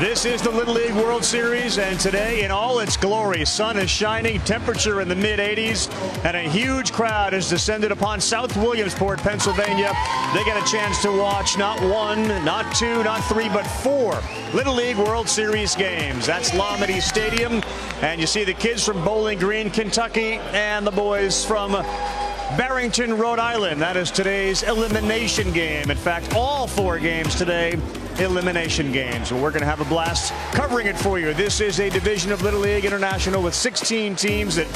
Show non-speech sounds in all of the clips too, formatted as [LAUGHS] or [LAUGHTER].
This is the Little League World Series, and today, in all its glory, sun is shining, temperature in the mid 80s, and a huge crowd has descended upon South Williamsport, Pennsylvania. They get a chance to watch not one, not two, not three, but four Little League World Series games. That's Lamade Stadium, and you see the kids from Bowling Green, Kentucky, and the boys from Barrington, Rhode Island. That is today's elimination game. In fact, all four games today elimination games. Well, we're going to have a blast covering it for you. This is a division of Little League International with 16 teams that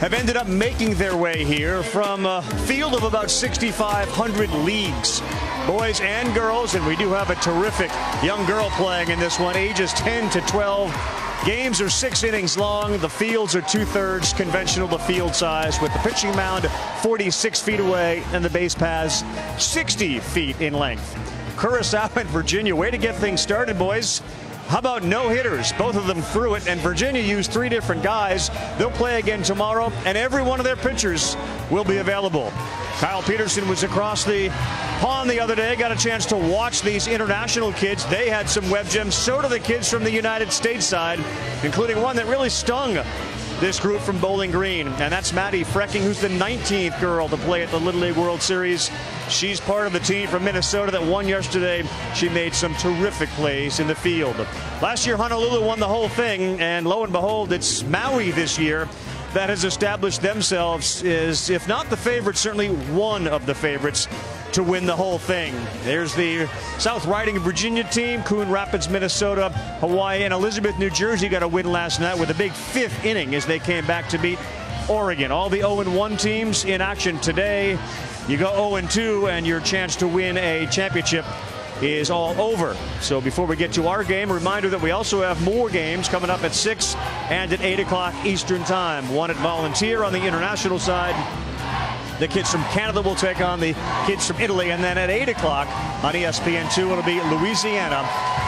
have ended up making their way here from a field of about 6,500 leagues, boys and girls, and we do have a terrific young girl playing in this one, ages 10 to 12. Games are six innings long. The fields are two-thirds conventional to field size with the pitching mound 46 feet away and the base paths 60 feet in length. Curacao and Virginia. Way to get things started, boys. How about no hitters? Both of them threw it, and Virginia used three different guys. They'll play again tomorrow, and every one of their pitchers will be available. Kyle Peterson was across the pond the other day, got a chance to watch these international kids. They had some web gems. So do the kids from the United States side, including one that really stung this group from Bowling Green. And that's Maddie Freking, who's the 19th girl to play at the Little League World Series. She's part of the team from Minnesota that won yesterday. She made some terrific plays in the field. Last year, Honolulu won the whole thing, and lo and behold, it's Maui this year that has established themselves is, if not the favorite, certainly one of the favorites to win the whole thing. There's the South Riding Virginia team, Coon Rapids, Minnesota, Hawaii, and Elizabeth, New Jersey got a win last night with a big fifth inning as they came back to beat Oregon. All the 0-1 teams in action today. You go 0-2 and your chance to win a championship is all over. So before we get to our game, reminder that we also have more games coming up at 6 and at 8 o'clock Eastern Time. One at Volunteer on the international side the kids from Canada will take on the kids from Italy. And then at 8 o'clock on ESPN2, it'll be Louisiana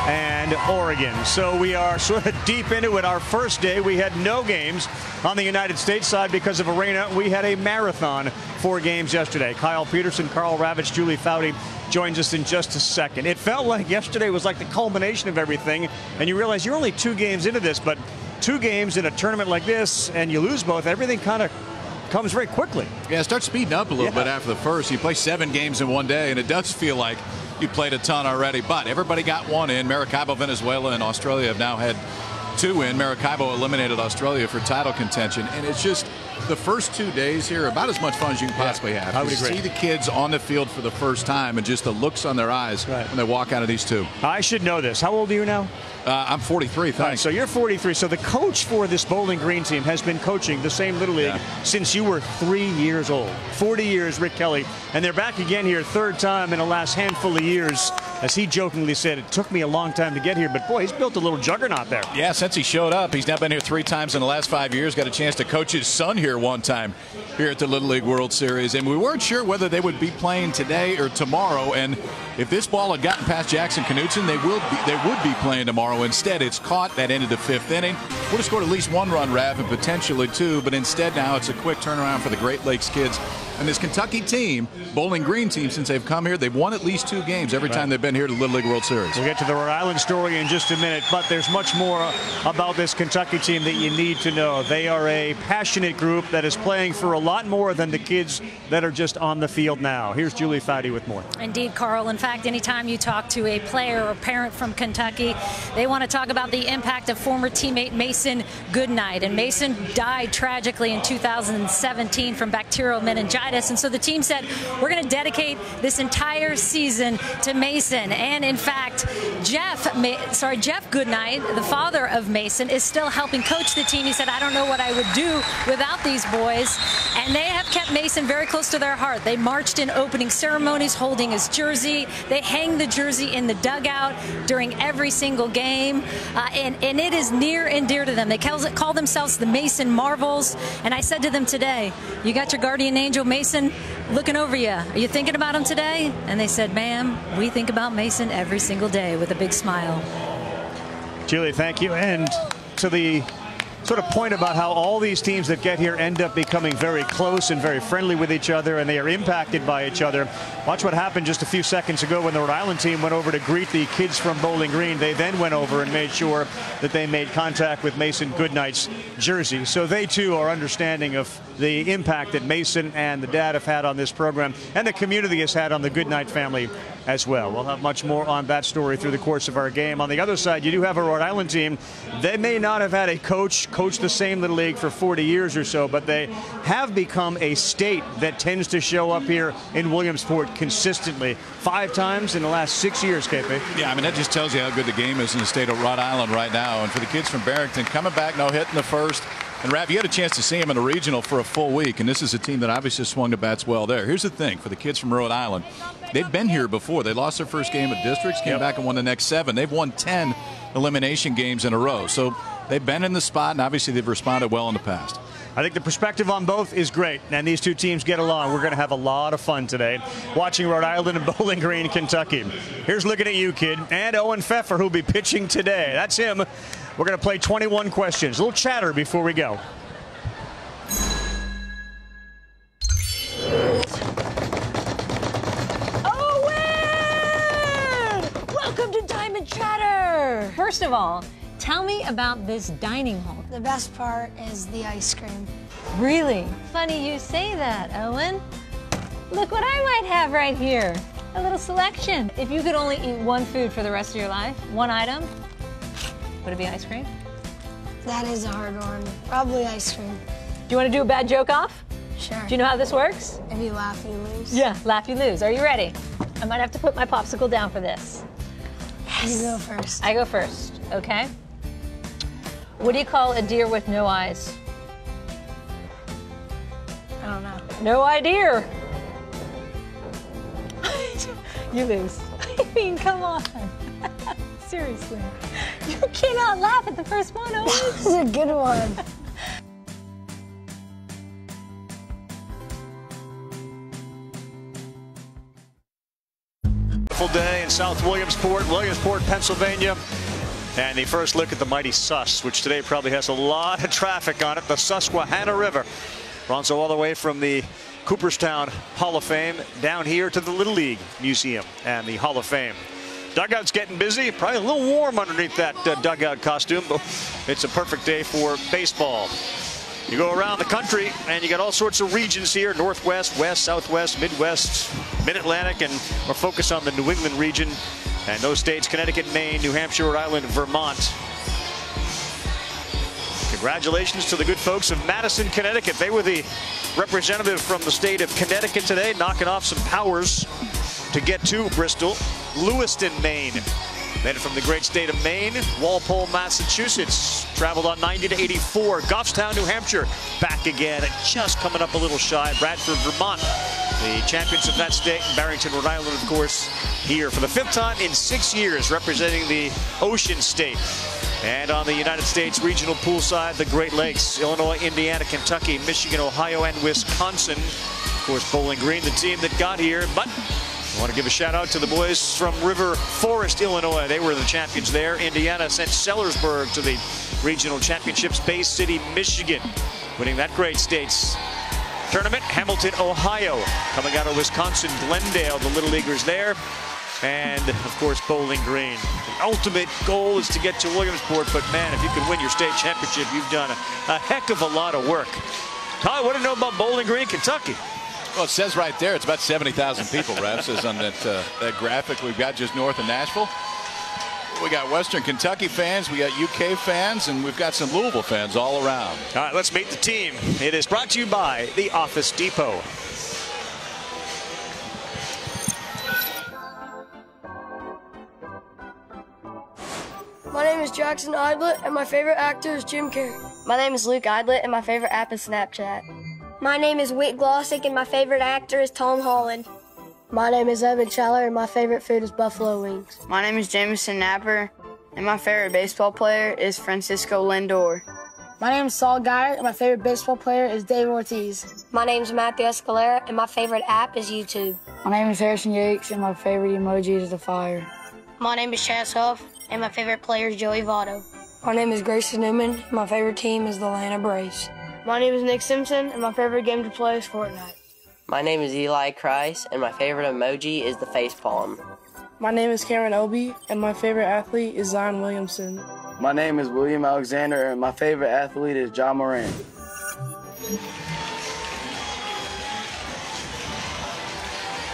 and Oregon. So we are [LAUGHS] sort of deep into it. Our first day, we had no games on the United States side because of arena. We had a marathon, four games yesterday. Kyle Peterson, Karl Ravech, Julie Foudy joins us in just a second. It felt like yesterday was like the culmination of everything, and you realize you're only two games into this, but two games in a tournament like this, and you lose both, everything kind of comes very quickly. Yeah, start speeding up a little yeah. bit after the first. You play seven games in one day, and it does feel like you played a ton already. But everybody got one in. Maracaibo, Venezuela, and Australia have now had two in. Maracaibo eliminated Australia for title contention, and it's just the first two days here about as much fun as you can possibly yeah, have. I would agree. See the kids on the field for the first time, and just the looks on their eyes right. when they walk out of these two. I should know this. How old are you now? Uh, I'm 43, thanks. Right, so you're 43. So the coach for this Bowling Green team has been coaching the same Little League yeah. since you were three years old. 40 years, Rick Kelly. And they're back again here, third time in the last handful of years. As he jokingly said, it took me a long time to get here, but boy, he's built a little juggernaut there. Yeah, since he showed up, he's now been here three times in the last five years. Got a chance to coach his son here one time here at the Little League World Series. And we weren't sure whether they would be playing today or tomorrow. And if this ball had gotten past Jackson Knutson, they will be, they would be playing tomorrow. Instead, it's caught that ended the fifth inning. Would have scored at least one run, Rav, and potentially two. But instead, now it's a quick turnaround for the Great Lakes kids. And this Kentucky team, Bowling Green team, since they've come here, they've won at least two games every right. time they've been here to the Little League World Series. We'll get to the Rhode Island story in just a minute, but there's much more about this Kentucky team that you need to know. They are a passionate group that is playing for a lot more than the kids that are just on the field now. Here's Julie Foudy with more. Indeed, Karl. In fact, anytime you talk to a player or parent from Kentucky, they want to talk about the impact of former teammate Mason Goodnight. And Mason died tragically in 2017 from bacterial meningitis. And so the team said, we're going to dedicate this entire season to Mason. And in fact, Jeff, sorry, Jeff Goodnight, the father of Mason, is still helping coach the team. He said, I don't know what I would do without these boys. And they have kept Mason very close to their heart. They marched in opening ceremonies holding his jersey. They hang the jersey in the dugout during every single game. Uh, and, and it is near and dear to them. They call, call themselves the Mason Marvels. And I said to them today, you got your guardian angel, Mason, looking over you. Are you thinking about him today? And they said, ma'am, we think about Mason every single day with a big smile. Julie, thank you. And to the sort of point about how all these teams that get here end up becoming very close and very friendly with each other, and they are impacted by each other. Watch what happened just a few seconds ago when the Rhode Island team went over to greet the kids from Bowling Green. They then went over and made sure that they made contact with Mason Goodnight's jersey. So they too are understanding of the impact that Mason and the dad have had on this program and the community has had on the Goodnight family as well. We'll have much more on that story through the course of our game. On the other side, you do have a Rhode Island team. They may not have had a coach coach the same little league for 40 years or so, but they have become a state that tends to show up here in Williamsport consistently. Five times in the last six years, KP. Yeah, I mean, that just tells you how good the game is in the state of Rhode Island right now. And for the kids from Barrington, coming back, no hit in the first. And Rav, you had a chance to see him in a regional for a full week, and this is a team that obviously swung the bats well there. Here's the thing for the kids from Rhode Island. They've been here before. They lost their first game at districts, came yep. back and won the next seven. They've won 10 elimination games in a row. So they've been in the spot, and obviously they've responded well in the past. I think the perspective on both is great, and these two teams get along. We're going to have a lot of fun today watching Rhode Island and [LAUGHS] Bowling Green, Kentucky. Here's looking at you, kid, and Owen Pfeffer, who'll be pitching today. That's him. We're going to play 21 questions. A little chatter before we go. First of all, tell me about this dining hall. The best part is the ice cream. Really? Funny you say that, Owen. Look what I might have right here. A little selection. If you could only eat one food for the rest of your life, one item, would it be ice cream? That is a hard one. Probably ice cream. Do you want to do a bad joke off? Sure. Do you know how this works? If you laugh, you lose. Yeah, laugh, you lose. Are you ready? I might have to put my popsicle down for this. Yes. You go first. I go first, okay? What do you call a deer with no eyes? I don't know. No idea. [LAUGHS] you lose. I mean, come on. [LAUGHS] Seriously. You cannot laugh at the first one, Owen. Oh, [LAUGHS] that was a good one. Day in South Williamsport, Williamsport, Pennsylvania. And the first look at the mighty Sus, which today probably has a lot of traffic on it. The Susquehanna River runs all the way from the Cooperstown Hall of Fame down here to the Little League Museum and the Hall of Fame. Dugout's getting busy, probably a little warm underneath that uh, dugout costume, but it's a perfect day for baseball. You go around the country and you got all sorts of regions here, Northwest, West, Southwest, Midwest, Mid-Atlantic, and we're focused on the New England region and those states, Connecticut, Maine, New Hampshire, Rhode Island, Vermont. Congratulations to the good folks of Madison, Connecticut. They were the representative from the state of Connecticut today, knocking off some powers to get to Bristol. Lewiston, Maine. It from the great state of Maine, Walpole, Massachusetts. Traveled on 90 to 84. Goffstown, New Hampshire, back again just coming up a little shy. Bradford, Vermont, the champions of that state. And Barrington, Rhode Island, of course, here for the fifth time in six years, representing the Ocean State. And on the United States regional pool side, the Great Lakes, Illinois, Indiana, Kentucky, Michigan, Ohio, and Wisconsin. Of course, Bowling Green, the team that got here, but I want to give a shout out to the boys from River Forest, Illinois. They were the champions there. Indiana sent Sellersburg to the regional championships. Bay City, Michigan, winning that great states tournament. Hamilton, Ohio, coming out of Wisconsin, Glendale, the Little Leaguers there. And, of course, Bowling Green. The ultimate goal is to get to Williamsport, but man, if you can win your state championship, you've done a, a heck of a lot of work. Ty, what do you know about Bowling Green, Kentucky? Well, it says right there it's about 70,000 people, Rev says on that, uh, that graphic we've got just north of Nashville. We got Western Kentucky fans, we got UK fans, and we've got some Louisville fans all around. All right, let's meet the team. It is brought to you by the Office Depot. My name is Jackson Idlet, and my favorite actor is Jim Carrey. My name is Luke Idlet, and my favorite app is Snapchat. My name is Whit Glossick, and my favorite actor is Tom Holland. My name is Evan Challer, and my favorite food is buffalo wings. My name is Jameson Napper, and my favorite baseball player is Francisco Lindor. My name is Saul Geyer, and my favorite baseball player is David Ortiz. My name is Matthew Escalera, and my favorite app is YouTube. My name is Harrison Yates, and my favorite emoji is the fire. My name is Chas Huff, and my favorite player is Joey Votto. My name is Grayson Newman. And my favorite team is the Atlanta Braves. My name is Nick Simpson, and my favorite game to play is Fortnite. My name is Eli Kreis, and my favorite emoji is the face palm. My name is Cameron Obi, and my favorite athlete is Zion Williamson. My name is William Alexander, and my favorite athlete is Ja Morant.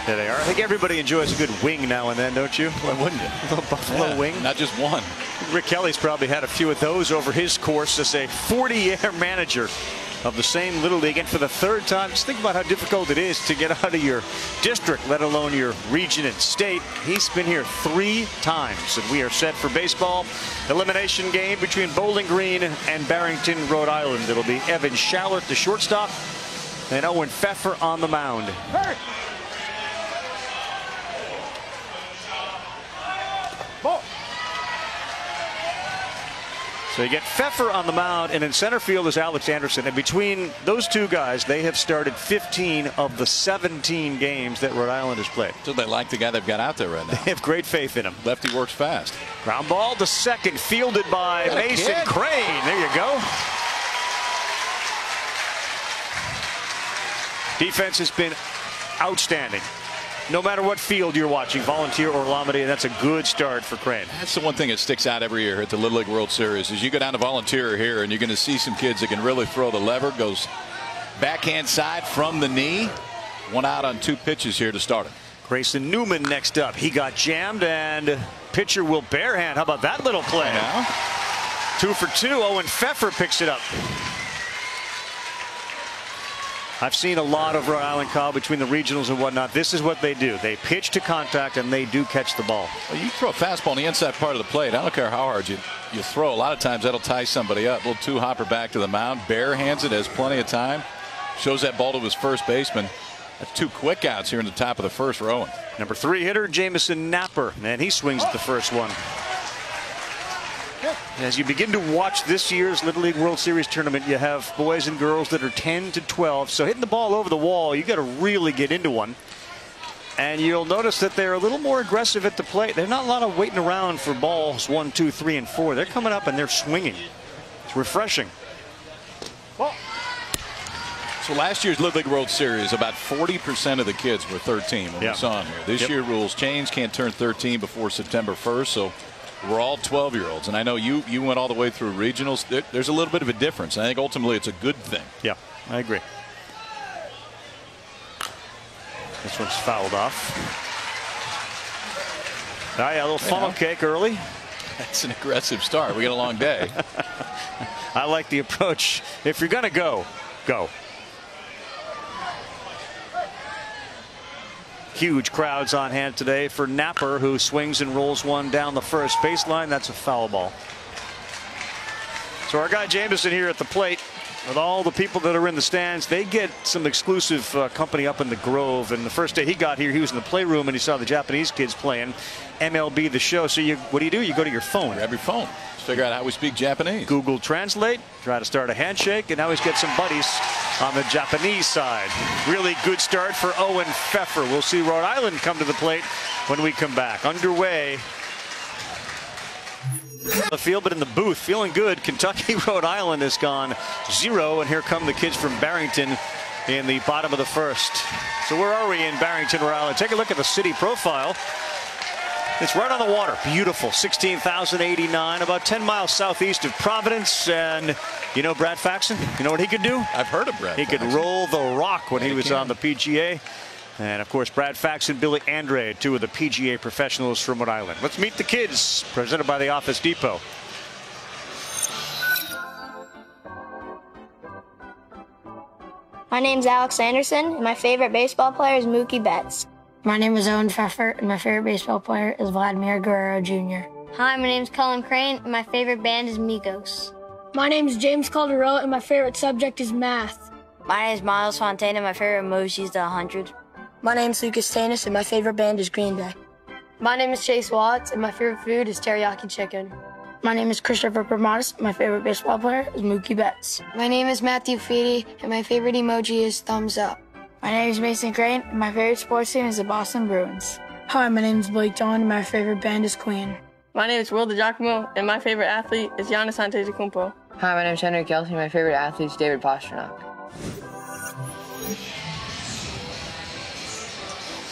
There they are. I think everybody enjoys a good wing now and then, don't you? Why wouldn't you? A little buffalo Yeah, wing. Not just one. Rick Kelly's probably had a few of those over his course as a 40-year manager of the same Little League. And for the third time, just think about how difficult it is to get out of your district, let alone your region and state. He's been here three times, and we are set for baseball. Elimination game between Bowling Green and Barrington, Rhode Island. It'll be Evan Shallert, the shortstop, and Owen Pfeffer on the mound. So you get Pfeffer on the mound, and in center field is Alex Anderson. And between those two guys, they have started 15 of the 17 games that Rhode Island has played. So they like the guy they've got out there right now. [LAUGHS] They have great faith in him. Lefty works fast. Ground ball to second, fielded by Mason kid. Crane. There you go. Defense has been outstanding. No matter what field you're watching, Volunteer or Lamade, that's a good start for Crane. That's the one thing that sticks out every year at the Little League World Series is you go down to volunteer here and you're going to see some kids that can really throw the lever. Goes backhand side from the knee. One out on two pitches here to start it. Grayson Newman next up. He got jammed and pitcher will barehand. How about that little play? Two for two. Owen Pfeffer picks it up. I've seen a lot of Rhode Island Kyle between the regionals and whatnot. This is what they do. They pitch to contact and they do catch the ball. Well, you throw a fastball on the inside part of the plate. I don't care how hard you, you throw. A lot of times that'll tie somebody up. little two hopper back to the mound. Bare hands it, has plenty of time. Shows that ball to his first baseman. That's two quick outs here in the top of the first for Owen. Number three hitter, Jamison Napper, and he swings at the first one. As you begin to watch this year's Little League World Series tournament, you have boys and girls that are 10 to 12. So hitting the ball over the wall, you got to really get into one. And you'll notice that they're a little more aggressive at the plate. They're not a lot of waiting around for balls one, two, three, and four. They're coming up and they're swinging. It's refreshing. So last year's Little League World Series, about 40% of the kids were 13 when Yeah. we saw them here. This Yep. year rules change. Can't turn 13 before September 1st. So we're all 12 year olds. And I know you you went all the way through regionals. There- There's a little bit of a difference. And I think ultimately it's a good thing. Yeah, I agree. This one's fouled off. Ah, yeah, a little funnel cake early. That's an aggressive start. We got a long day. [LAUGHS] I like the approach. If you're going to go, go. Huge crowds on hand today for Napper, who swings and rolls one down the first baseline. That's a foul ball. So our guy Jameson here at the plate with all the people that are in the stands, they get some exclusive uh, company up in the Grove. And the first day he got here, he was in the playroom and he saw the Japanese kids playing MLB The Show. So you, what do you do? You go to your phone. Grab your phone. Figure out how we speak Japanese. Google Translate, try to start a handshake, and now he's got some buddies on the Japanese side. Really good start for Owen Pfeffer. We'll see Rhode Island come to the plate when we come back. Underway. The field, but in the booth, feeling good. Kentucky, [LAUGHS] Rhode Island has gone zero, and here come the kids from Barrington in the bottom of the first. So where are we in Barrington, Rhode Island? Take a look at the city profile. It's right on the water. Beautiful. 16,089, about 10 miles southeast of Providence. And you know Brad Faxon? You know what he could do? I've heard of Brad. He could roll the rock when Yeah, he he was can. on the PGA. And of course, Brad Faxon, and Billy Andrade, two of the PGA professionals from Rhode Island. Let's meet the kids, presented by the Office Depot. My name's Alex Anderson, and my favorite baseball player is Mookie Betts. My name is Owen Pfeffer, and my favorite baseball player is Vladimir Guerrero Jr. Hi, my name's Cullen Crane, and my favorite band is Migos. My name is James Calderella, and my favorite subject is math. My name is Miles Fontaine, and my favorite emoji is the 100. My name's Lucas Tanous, and my favorite band is Green Day. My name is Chase Watts, and my favorite food is teriyaki chicken. My name is Christopher Permatis. My favorite baseball player is Mookie Betts. My name is Matthew Feedy, and my favorite emoji is thumbs up. My name is Mason Crane, and my favorite sports team is the Boston Bruins. Hi, my name is Blake John, and my favorite band is Queen. My name is Will DiGiacomo, and my favorite athlete is Giannis Antetokounmpo. Hi, my name is Henry Kelsey. and My favorite athlete is David Pastrnak.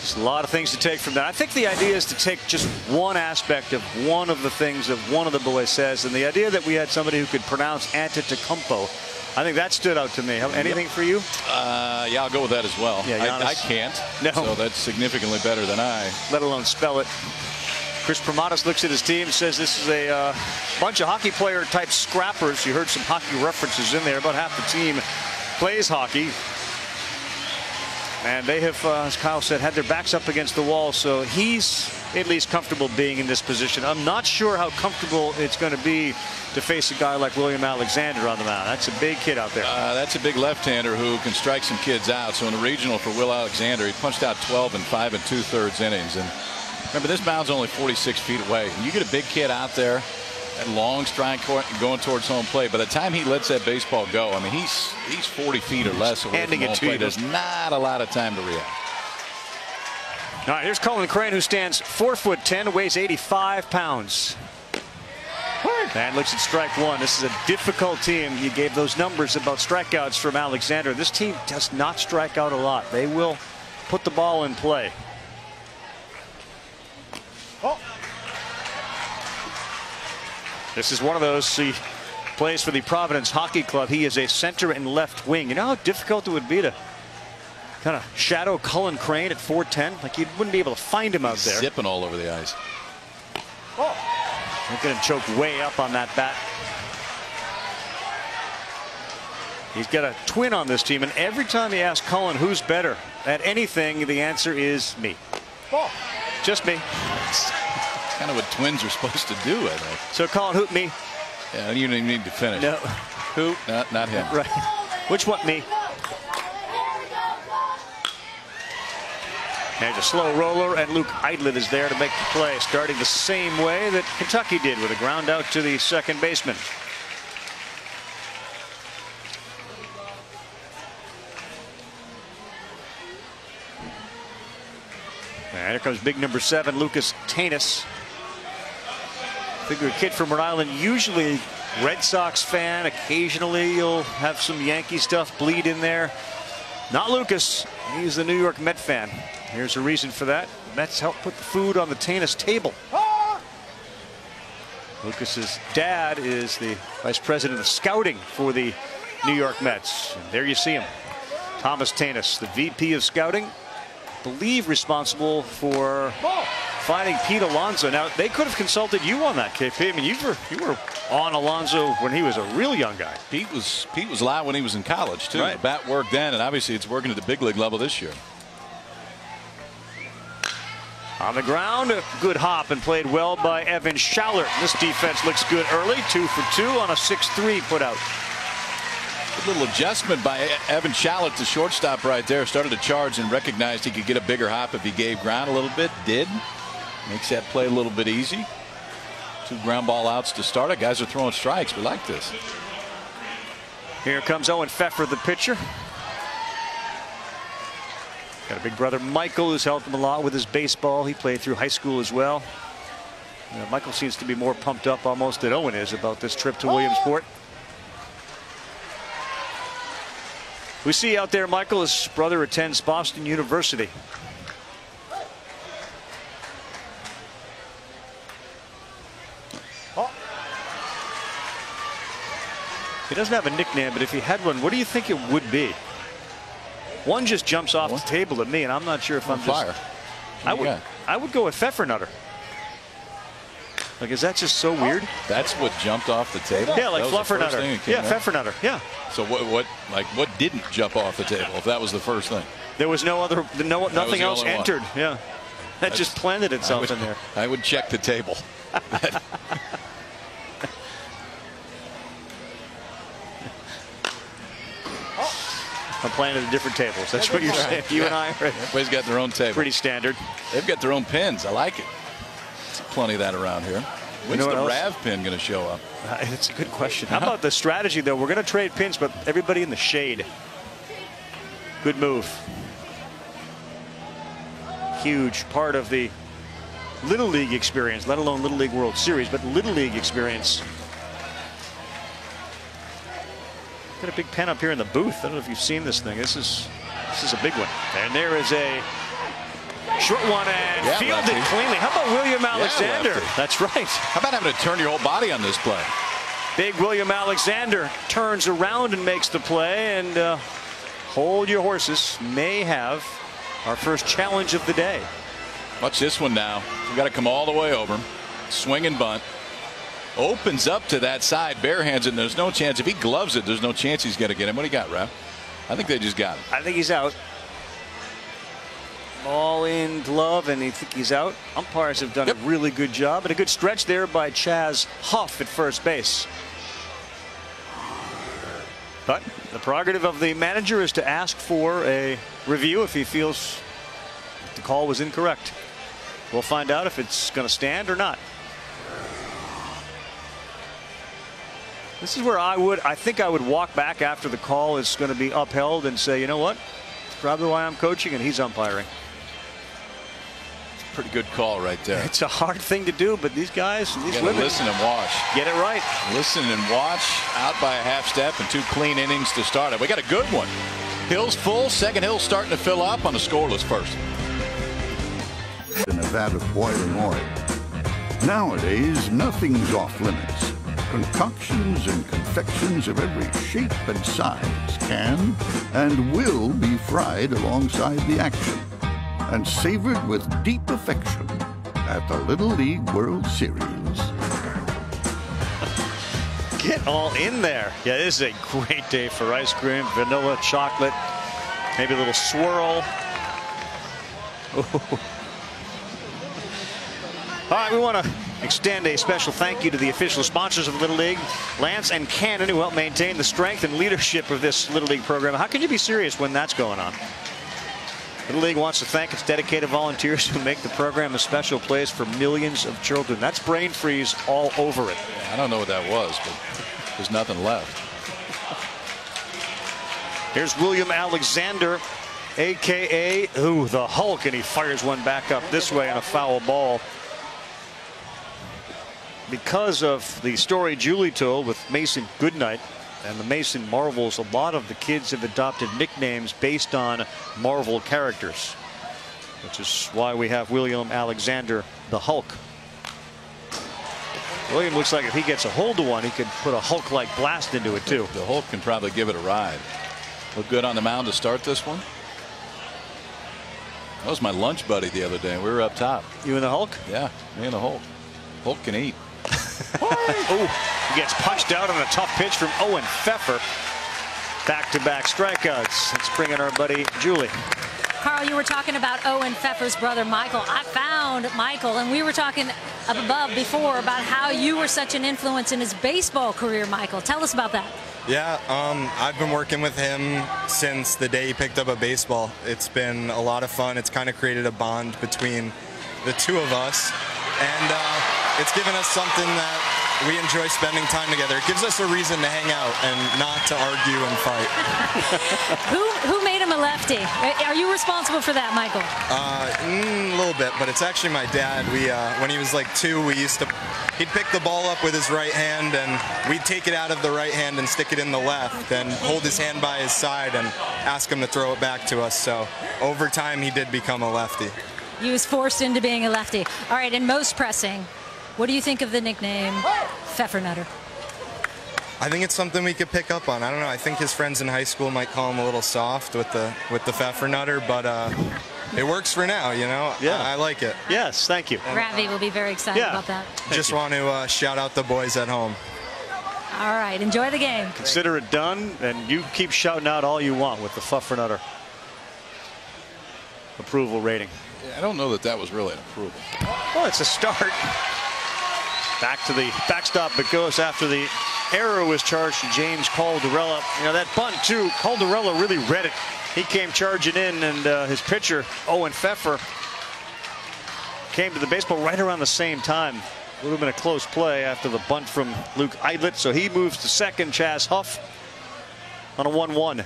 There's a lot of things to take from that. I think the idea is to take just one aspect of one of the things that one of the boys says, and the idea that we had somebody who could pronounce Antetokounmpo, I think that stood out to me. Anything yep. for you? Uh, yeah, I'll go with that as well. Yeah, I, I, can't. No. So that's significantly better than I. Let alone spell it. Chris Primatis looks at his team says this is a uh, bunch of hockey player type scrappers. You heard some hockey references in there. About half the team plays hockey. And they have, uh, as Kyle said, had their backs up against the wall. So he's at least comfortable being in this position. I'm not sure how comfortable it's going to be to face a guy like William Alexander on the mound. That's a big kid out there. Uh, that's a big left-hander who can strike some kids out. So in the regional for Will Alexander, he punched out 12 and five and two-thirds innings. And remember, this mound's only 46 feet away. You get a big kid out there, long strike going towards home plate. By the time he lets that baseball go, I mean, he's he's 40 feet or less away Handing from it home to plate. There's not a lot of time to react. All right, here's Cullen Crane, who stands four foot ten, weighs 85 pounds. And looks at strike one. This is a difficult team. You gave those numbers about strikeouts from Alexander. This team does not strike out a lot. They will put the ball in play. Oh. This is one of those. He plays for the Providence Hockey Club. He is a center and left wing. You know how difficult it would be to kind of shadow Cullen Crane at 410? Like you wouldn't be able to find him out there. Zipping all over the ice. Oh. Look at him choke way up on that bat. He's got a twin on this team, and every time you ask Cullen who's better at anything, the answer is me. Oh. Just me. [LAUGHS] Kind of what twins are [LAUGHS] supposed to do, I think. So Cullen, hoot me. Yeah, you don't even need to finish. No. Hoop, Not, not him. Right. Which one? Me. There's a slow roller, and Luke Eidlet is there to make the play, starting the same way that Kentucky did with a ground out to the second baseman. And here comes big number seven, Lucas Tanous. Figure a kid from Rhode Island, usually Red Sox fan. Occasionally you'll have some Yankee stuff bleed in there. Not Lucas. He's the New York Met fan. Here's a reason for that. Mets helped put the food on the Tanous table. Lucas's dad is the vice president of scouting for the New York Mets. And there you see him. Thomas Tanous, the VP of scouting, believe responsible for finding Pete Alonso. Now they could have consulted you on that, KP. I mean, you were you were on Alonso when he was a real young guy. Pete was Pete was live when he was in college too. Right. The bat worked then, and obviously it's working at the big league level this year. On the ground, good hop and played well by Evan Schaller. This defense looks good early, two for two on a 6-3 put out. A little adjustment by Evan Schaller to shortstop right there. Started to charge and recognized he could get a bigger hop if he gave ground a little bit. Did. Makes that play a little bit easy. Two ground ball outs to start it. Guys are throwing strikes. We like this. Here comes Owen Pfeffer, the pitcher. Got a big brother, Michael, who's helped him a lot with his baseball. He played through high school as well. You know, Michael seems to be more pumped up almost than Owen is about this trip to oh, Williamsport. We see out there, Michael, his brother attends Boston University. Oh. He doesn't have a nickname, but if he had one, what do you think it would be? One just jumps off the table at me, and I'm not sure if I'm fire. just. I would. got? I would go with Pfeffernutter. Like, is that just so weird? That's what jumped off the table. Yeah, like That was the first Fluffernutter. Yeah. Pfeffernutter. Yeah. So what? What? Like what didn't jump off the table? If that was the first thing. There was no other. No, nothing else only one. entered. Yeah. That just planted itself would, in there. I would check the table. I'm playing at different tables. That's what you're saying. You and I are Everybody's got their own table. pretty standard. They've got their own pins. I like it. Plenty of that around here. When's know the? Rav pin going to show up? Uh, it's a good question. [LAUGHS] How about the strategy, though? We're going to trade pins, but everybody in the shade. Good move. Huge part of the Little League experience, let alone Little League World Series, but Little League experience. Got a big pen up here in the booth. I don't know if you've seen this thing. This is this is a big one. And there is a short one and Yeah, fielded lefty. cleanly. How about William Alexander? lefty. That's right. How about having to turn your whole body on this play? Big William Alexander turns around and makes the play. And uh, hold your horses. May have our first challenge of the day. Watch this one now. We got to come all the way over. Swing and bunt. Opens up to that side, bare hands, and there's no chance. If he gloves it, there's no chance he's going to get him. What do you got, Rav? I think they just got him. I think he's out. Ball in glove, and I think he's out. Umpires have done a really good job, and a good stretch there by Chaz Huff at first base. But the prerogative of the manager is to ask for a review if he feels the call was incorrect. We'll find out if it's going to stand or not. This is where I would, I think I would walk back after the call is going to be upheld and say, you know what? It's probably why I'm coaching and he's umpiring. Pretty good call right there. It's a hard thing to do, but these guys, You these gotta women, listen and watch. get it right. Listen and watch. Out by a half step and two clean innings to start it. We got a good one. Hill's full. Second hill starting to fill up on a scoreless first. in a vat of boiling oil. Nowadays, nothing's off limits. Concoctions and confections of every shape and size can and will be fried alongside the action and savored with deep affection at the Little League World Series. Get all in there. Yeah, this is a great day for ice cream, vanilla, chocolate, maybe a little swirl. Ooh. [LAUGHS] All right, we want to extend a special thank you to the official sponsors of Little League, Lance and Cannon, who help maintain the strength and leadership of this Little League program. How can you be serious when that's going on? Little League wants to thank its dedicated volunteers who make the program a special place for millions of children. That's brain freeze all over it. I don't know what that was, but there's nothing left. Here's William Alexander, a.k.a. Ooh, the Hulk, and he fires one back up this way on a foul ball. Because of the story Julie told with Mason Goodnight and the Mason Marvels, a lot of the kids have adopted nicknames based on Marvel characters, which is why we have William Alexander, the Hulk. William looks like if he gets a hold of one, he could put a Hulk-like blast into it, too. The Hulk can probably give it a ride. Look good on the mound to start this one. That was my lunch buddy the other day. We were up top. You and the Hulk? Yeah, me and the Hulk. Hulk can eat. Oh, he gets punched out on a tough pitch from Owen Pfeffer. Back-to-back strikeouts. Let's bring in our buddy Julie. Karl, you were talking about Owen Pfeffer's brother, Michael. I found Michael, and we were talking up above before about how you were such an influence in his baseball career, Michael. Tell us about that. Yeah, um, I've been working with him since the day he picked up a baseball. It's been a lot of fun. It's kind of created a bond between the two of us, and uh, it's given us something that we enjoy spending time together. It gives us a reason to hang out and not to argue and fight. [LAUGHS] Who who made him a lefty? Are you responsible for that, Michael? Uh, mm, a little bit, but it's actually my dad. We, uh, when he was like two, we used to, he'd pick the ball up with his right hand, and we'd take it out of the right hand and stick it in the left, and hold his hand by his side and ask him to throw it back to us. So over time, he did become a lefty. He was forced into being a lefty. All right, and most pressing, what do you think of the nickname Pfeffernutter? I think it's something we could pick up on. I don't know. I think his friends in high school might call him a little soft with the with the Pfeffernutter, but uh, it works for now. You know. Yeah. I, I like it. Yes, thank you. Ravi will be very excited Yeah. about that. Just want to uh, shout out the boys at home. All right, enjoy the game. Consider it done, and you keep shouting out all you want with the Pfeffernutter approval rating. I don't know that that was really an approval. Well, it's a start. Back to the backstop, but goes after the error was charged to James Calderella. You know, that bunt, too, Calderella really read it. He came charging in, and uh, his pitcher, Owen Pfeffer, came to the baseball right around the same time. Would have been a close play after the bunt from Luke Eidlet, so he moves to second. Chaz Huff on a 1 1.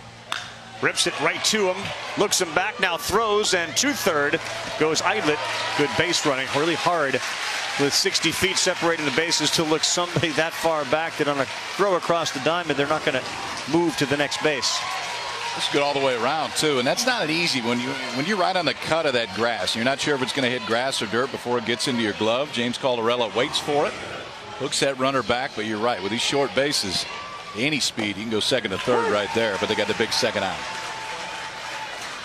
Rips it right to him. Looks him back. Now throws and to third goes Eidlet. Good base running. Really hard with 60 feet separating the bases to look somebody that far back that on a throw across the diamond, they're not going to move to the next base. It's good all the way around too, and that's not an easy when you when you're right on the cut of that grass. You're not sure if it's going to hit grass or dirt before it gets into your glove. James Caldarella waits for it, hooks that runner back, but you're right with these short bases, any speed you can go second to third right there, but they got the big second out.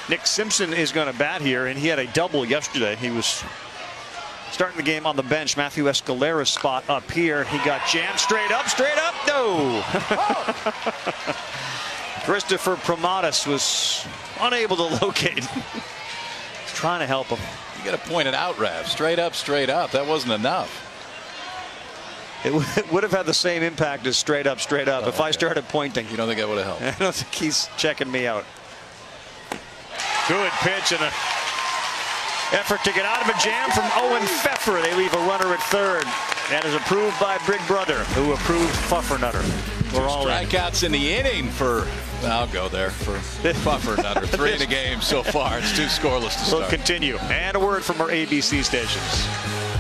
Nick Simpson is going to bat here, and he had a double yesterday. He was starting the game on the bench. Matthew Escalera's spot up here. He got jammed straight up, straight up. No. [LAUGHS] Christopher Primatus was unable to [LAUGHS] locate. trying to help him. You got to point it out, Rav. Straight up, straight up. That wasn't enough. It, would have had the same impact as straight up, straight up. Oh, if okay. I started pointing. You don't think that would have helped? [LAUGHS] I don't think he's checking me out. Good pitch and a effort to get out of a jam from Owen Pfeffer. They leave a runner at third. That is approved by Big Brother, who approved Puffernutter. We're all strikeouts in. in the inning for I'll go there for Puffernutter. Three in the [LAUGHS] game so far. It's too scoreless to start. We'll continue. And a word from our ABC stations.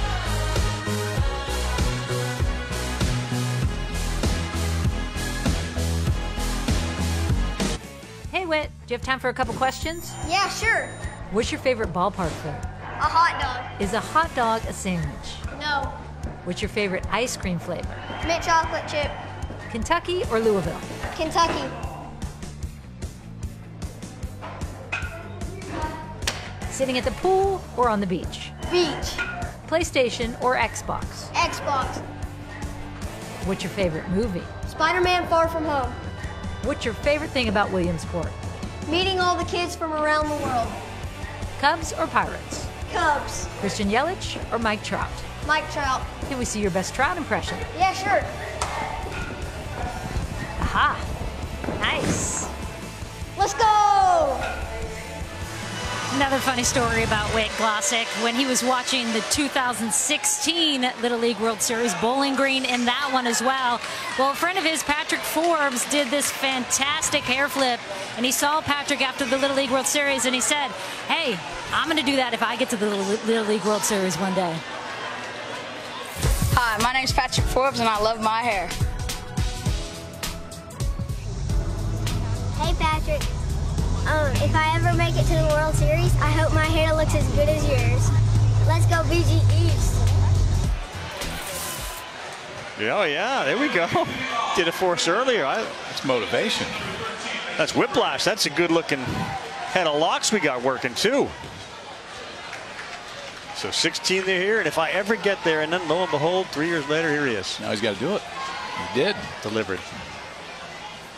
Hey, Whit, do you have time for a couple questions? Yeah, sure. What's your favorite ballpark food? A hot dog. Is a hot dog a sandwich? No. What's your favorite ice cream flavor? Mint chocolate chip. Kentucky or Louisville? Kentucky. Sitting at the pool or on the beach? Beach. PlayStation or Xbox? Xbox. What's your favorite movie? Spider-Man Far From Home. What's your favorite thing about Williamsport? Meeting all the kids from around the world. Cubs or Pirates? Cubs. Christian Yelich or Mike Trout? Mike Trout. Can we see your best Trout impression? Yeah, sure. Aha. Nice. Let's go! Another funny story about Whit Glossick when he was watching the 2016 Little League World Series, Bowling Green in that one as well. Well, a friend of his, Patrick Forbes, did this fantastic hair flip, and he saw Patrick after the Little League World Series, and he said, hey, I'm going to do that if I get to the Little League World Series one day. Hi, my name's Patrick Forbes, and I love my hair. Hey, Patrick. Um, if I ever make it to the World Series, I hope my hair looks as good as yours. Let's go BG East. Oh, yeah, there we go. [LAUGHS] Did it for us earlier. I, it's motivation. That's whiplash. That's a good looking head of locks we got working, too. So 16 there here, and if I ever get there, and then lo and behold, three years later, here he is. Now he's got to do it. He did. Delivered.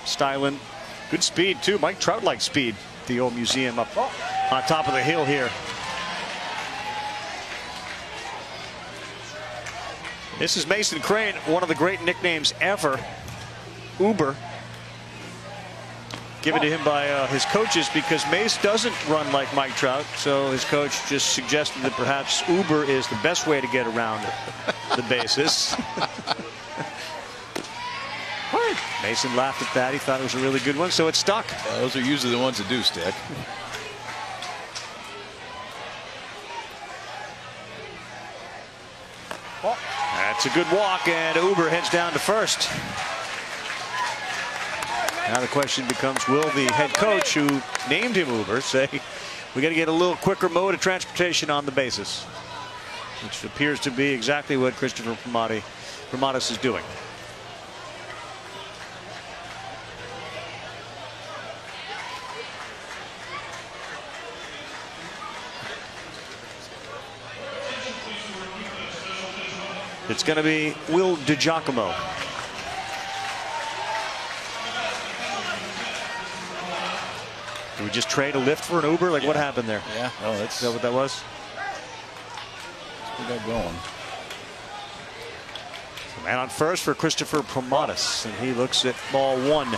Styling Good speed, too. Mike Trout like speed. The old museum up on top of the hill here. This is Mason Crane, one of the great nicknames ever. Uber. Given to him by uh, his coaches because Mace doesn't run like Mike Trout. So his coach just suggested that perhaps Uber is the best way to get around the bases. [LAUGHS] Mason laughed at that. He thought it was a really good one, so it stuck. Yeah, those are usually the ones that do stick. That's a good walk, and Uber heads down to first. Now the question becomes, will the head coach who named him Uber say, we got to get a little quicker mode of transportation on the bases, which appears to be exactly what Christopher Primatus is doing. It's going to be Will DiGiacomo. Did we just trade a lift for an Uber? Like yeah. what happened there? Yeah. Oh, that's Is that what that was? We got going. So man on first for Christopher Primatus, and he looks at ball one.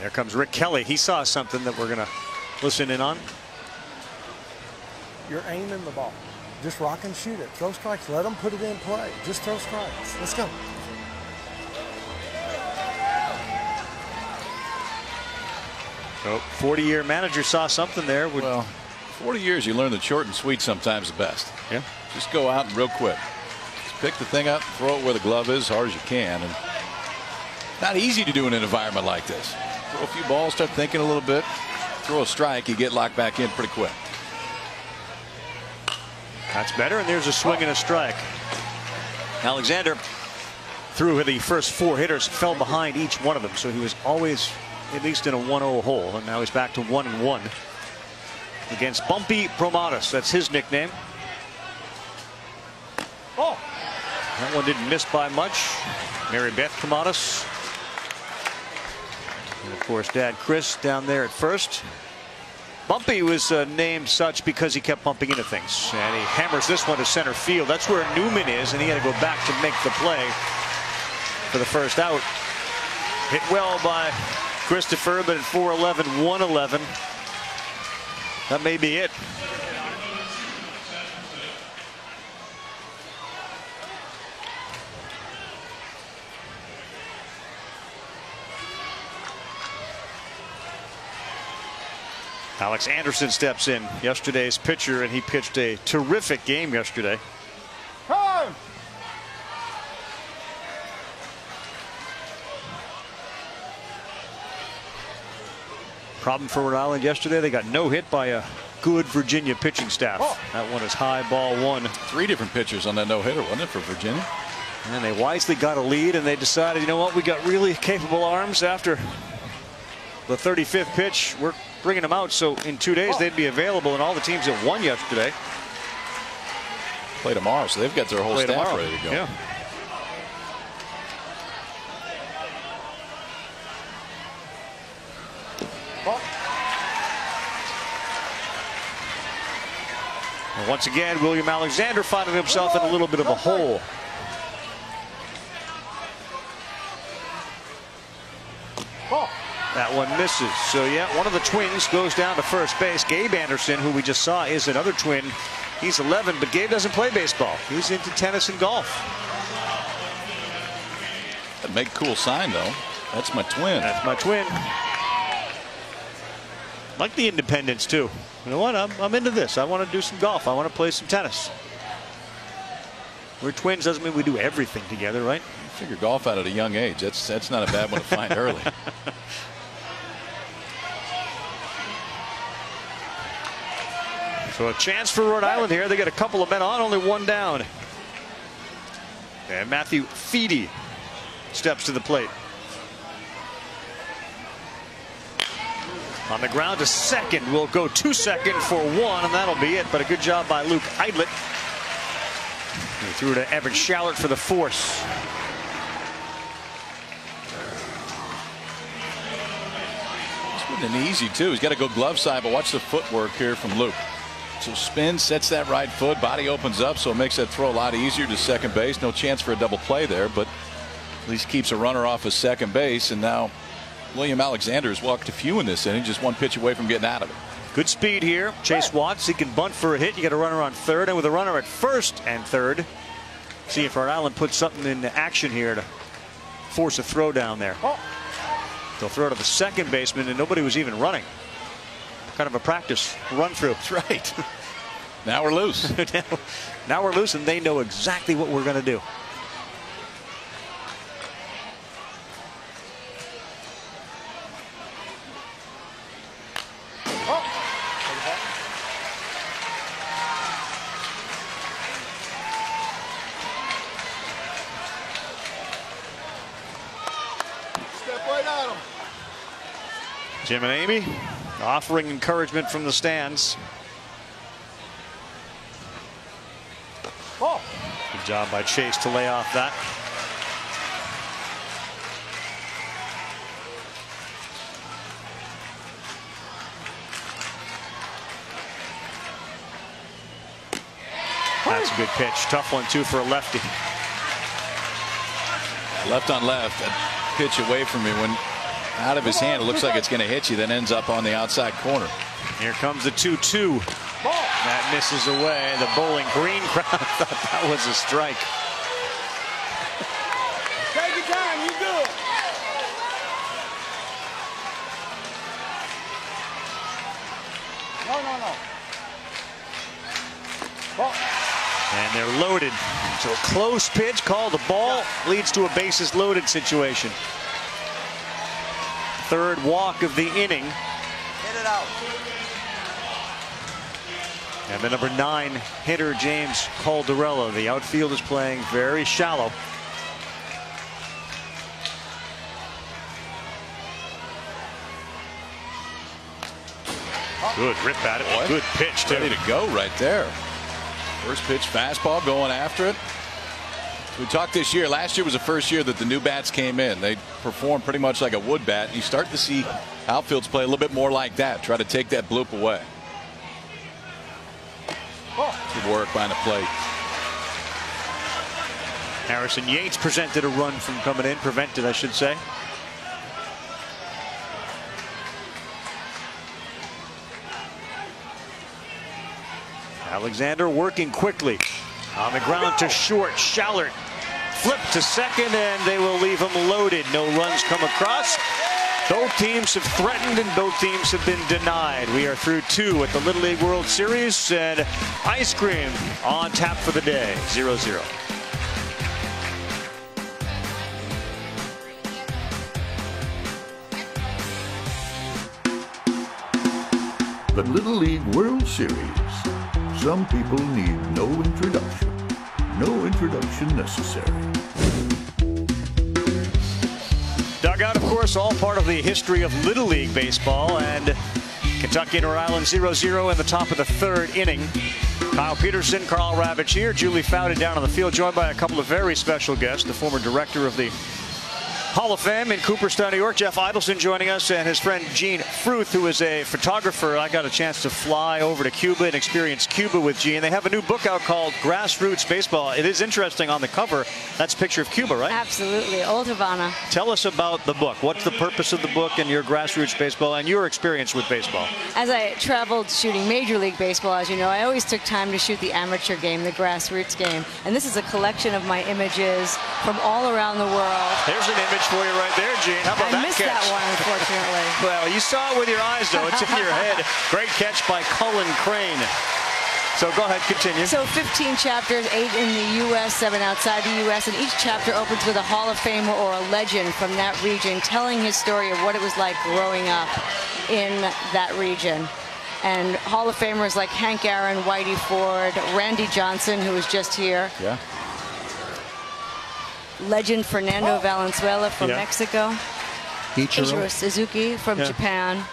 And here comes Rick Kelly. He saw something that we're going to listen in on. You're aiming the ball. Just rock and shoot it. Throw strikes. Let them put it in play. Just throw strikes. Let's go. So 40 year manager saw something there. Would, well, 40 years you learn that short and sweet sometimes the best. Yeah. Just go out and real quick. Just pick the thing up, throw it where the glove is hard as you can. And not easy to do in an environment like this. Throw a few balls, start thinking a little bit. Throw a strike, you get locked back in pretty quick. That's better, and there's a swing and a strike. Alexander, through the first four hitters, fell behind each one of them, so he was always at least in a 1-0 hole, and now he's back to 1 and 1 against Bumpy Promatis. That's his nickname. Oh, that one didn't miss by much. Mary Beth Promatis. And of course, Dad Chris down there at first. Bumpy was uh, named such because he kept bumping into things. And he hammers this one to center field. That's where Newman is, and he had to go back to make the play for the first out. Hit well by Christopher, but at 411, 111. That may be it. Alex Anderson steps in, yesterday's pitcher, and he pitched a terrific game yesterday. Time. Problem for Rhode Island yesterday, they got no hit by a good Virginia pitching staff. Oh. That one is high ball one. Three different pitchers on that no hitter, wasn't it, for Virginia? And they wisely got a lead, and they decided, you know what, we got really capable arms after the 35th pitch. We're bringing them out, so in two days they'd be available, and all the teams that won yesterday play tomorrow, so they've got their whole play staff tomorrow. ready to go. Yeah. Once again, William Alexander finding himself in a little bit of a hole. That one misses. So, yeah, one of the twins goes down to first base. Gabe Anderson, who we just saw, is another twin. He's 11, but Gabe doesn't play baseball. He's into tennis and golf. That make cool sign, though. That's my twin. That's my twin. Like the independents, too. You know what? I'm, I'm into this. I want to do some golf. I want to play some tennis. We're twins doesn't mean we do everything together, right? Figure golf out at a young age. That's that's not a bad one to find early. [LAUGHS] So a chance for Rhode Island here. They get a couple of men on, only one down. And Matthew Feedy steps to the plate. On the ground to second. We'll go two second for one, and that'll be it. But a good job by Luke Eidlet. He threw to Evan Shallert for the force. It's been an easy, too. He's got to go glove side, but watch the footwork here from Luke. So spin, sets that right foot, body opens up, so it makes that throw a lot easier to second base. No chance for a double play there, but at least keeps a runner off of second base. And now William Alexander has walked a few in this inning, just one pitch away from getting out of it. Good speed here. Chase Watts, he can bunt for a hit. You got a runner on third, and with a runner at first and third, see if Rhode Island puts something into action here to force a throw down there. Oh. They'll throw to the second baseman, and nobody was even running. Kind of a practice run through. That's right. [LAUGHS] now we're loose. [LAUGHS] now, now we're loose, and they know exactly what we're going to do. Step right at him. Jim and Amy offering encouragement from the stands. Oh. Good job by Chase to lay off that. That's a good pitch. Tough one, too, for a lefty. Left on left. That pitch away from me when out of his hand. It looks like it's going to hit you, then ends up on the outside corner. Here comes the 2-2. That misses away. The Bowling Green crowd [LAUGHS] thought that was a strike. Take your time, you good. No, no, no. Ball. And they're loaded. So a close pitch called the ball leads to a bases loaded situation. Third walk of the inning. Hit it out. And the number nine hitter, James Caldarella. The outfield is playing very shallow. Good rip at it. Boy. Good pitch, too. Ready to go right there. First pitch fastball going after it. We talked this year. Last year was the first year that the new bats came in. They performed pretty much like a wood bat. You start to see outfields play a little bit more like that. Try to take that bloop away. Good work behind the plate. Harrison Yates presented a run from coming in, prevented, I should say. Alexander working quickly on the ground to short. Shallert flip to second, and they will leave him loaded. No runs come across. Both teams have threatened and both teams have been denied. We are through two at the Little League World Series and ice cream on tap for the day 0 0. The Little League World Series. Some people need no introduction. No introduction necessary. Dugout, of course, all part of the history of Little League Baseball. And Kentucky and Rhode Island 0-0 in the top of the third inning. Kyle Peterson, Karl Ravech here. Julie Foudy down on the field, joined by a couple of very special guests. The former director of the Hall of Fame in Cooperstown, New York. Jeff Idelson joining us and his friend Jean Fruth, who is a photographer. I got a chance to fly over to Cuba and experience Cuba with Jean. They have a new book out called Grassroots Baseball. It is interesting on the cover. That's a picture of Cuba, right? Absolutely. Old Havana. Tell us about the book. What's the purpose of the book and your grassroots baseball and your experience with baseball? As I traveled shooting Major League Baseball, as you know, I always took time to shoot the amateur game, the grassroots game. And this is a collection of my images from all around the world. There's an image for you right there, Jean. How about I that missed catch? that one, unfortunately. [LAUGHS] Well, you saw it with your eyes, though. It's in your head. Great catch by Cullen Crane. So go ahead, continue. So 15 chapters, eight in the U.S., seven outside the U.S., and each chapter opens with a Hall of Famer or a legend from that region telling his story of what it was like growing up in that region. And Hall of Famers like Hank Aaron, Whitey Ford, Randy Johnson, who was just here, Yeah. Legend Fernando Valenzuela from Yeah. Mexico, Ichiro. Suzuki from Yeah. Japan,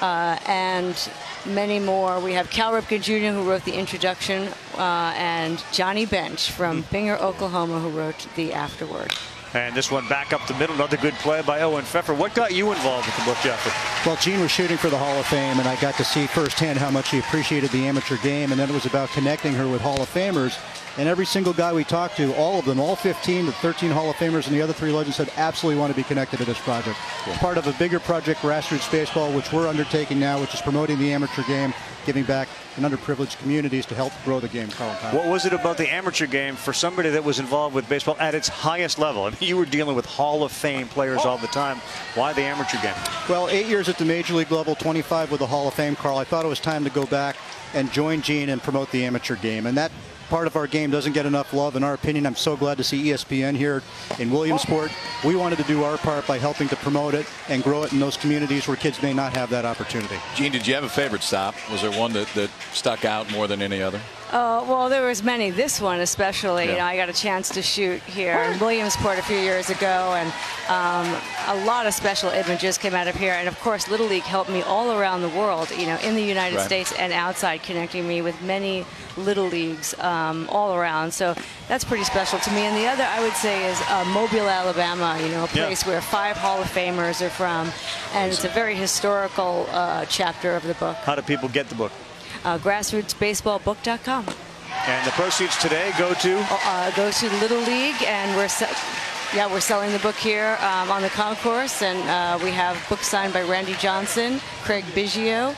uh, and many more. We have Cal Ripken Jr., who wrote the introduction, uh, and Johnny Bench from Hmm. Binger, Oklahoma, who wrote the afterword. And this one back up the middle. Another good play by Owen Pfeffer. What got you involved with the book, Jeffrey? Well, Jean was shooting for the Hall of Fame, and I got to see firsthand how much he appreciated the amateur game. And then it was about connecting her with Hall of Famers. And every single guy we talked to, all of them, all 15, the 13 Hall of Famers and the other three legends said absolutely want to be connected to this project. It's part of a bigger project, Grassroots Baseball, which we're undertaking now, which is promoting the amateur game, giving back in underprivileged communities to help grow the game. What was it about the amateur game for somebody that was involved with baseball at its highest level? I mean, you were dealing with Hall of Fame players all the time. Why the amateur game? Well, eight years at the major league level, 25 with the Hall of Fame, Karl. I thought it was time to go back and join Jean and promote the amateur game. And that part of our game doesn't get enough love, in our opinion. I'm so glad to see ESPN here in Williamsport. We wanted to do our part by helping to promote it and grow it in those communities where kids may not have that opportunity. Jean, did you have a favorite stop? Was there one that, that stuck out more than any other? Uh, well, there was many. This one especially. You know, I got a chance to shoot here in Williamsport a few years ago, and um, a lot of special images came out of here. And of course, Little League helped me all around the world. You know, in the United Right. States and outside, connecting me with many Little Leagues um, all around. So that's pretty special to me. And the other, I would say, is uh, Mobile, Alabama. You know, a Yeah. place where five Hall of Famers are from, and it's a very historical uh, chapter of the book. How do people get the book? Uh, grassrootsbaseballbook.com. And the proceeds today go to? Uh, goes to Little League, and we're se- yeah we're selling the book here um, on the concourse, and uh, we have books signed by Randy Johnson, Craig Biggio,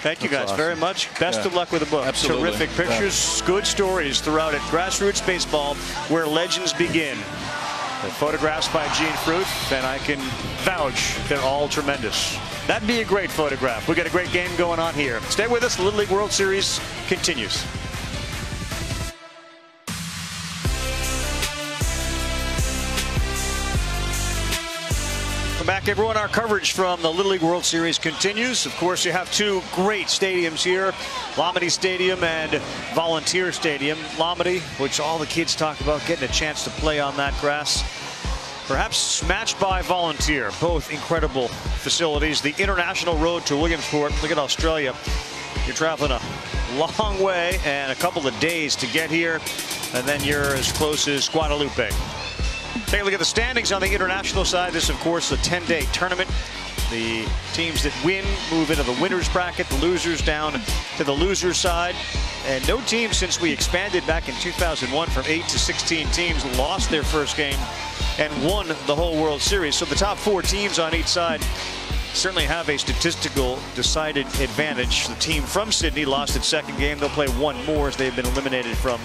Thank you That's guys awesome. very much. Best Yeah. of luck with the book. Absolutely. Terrific pictures, good stories throughout it. Grassroots baseball, where legends begin. The photographs by Jean Fruth, and I can vouch they're all tremendous. That'd be a great photograph. We got a great game going on here. Stay with us. The Little League World Series continues. Back, everyone. Our coverage from the Little League World Series continues. Of course, you have two great stadiums here Lamade Stadium and Volunteer Stadium. Lamade, which all the kids talk about getting a chance to play on that grass. Perhaps matched by Volunteer. Both incredible facilities. The international road to Williamsport. Look at Australia. You're traveling a long way and a couple of days to get here. And then you're as close as Guadalupe. Take a look at the standings on the international side. This, of course, a 10-day tournament. The teams that win move into the winners bracket. The losers down to the loser side. And no team since we expanded back in 2001 from 8 to 16 teams lost their first game and won the whole World Series. So the top four teams on each side certainly have a statistical decided advantage. The team from Sydney lost its second game. They'll play one more as they've been eliminated from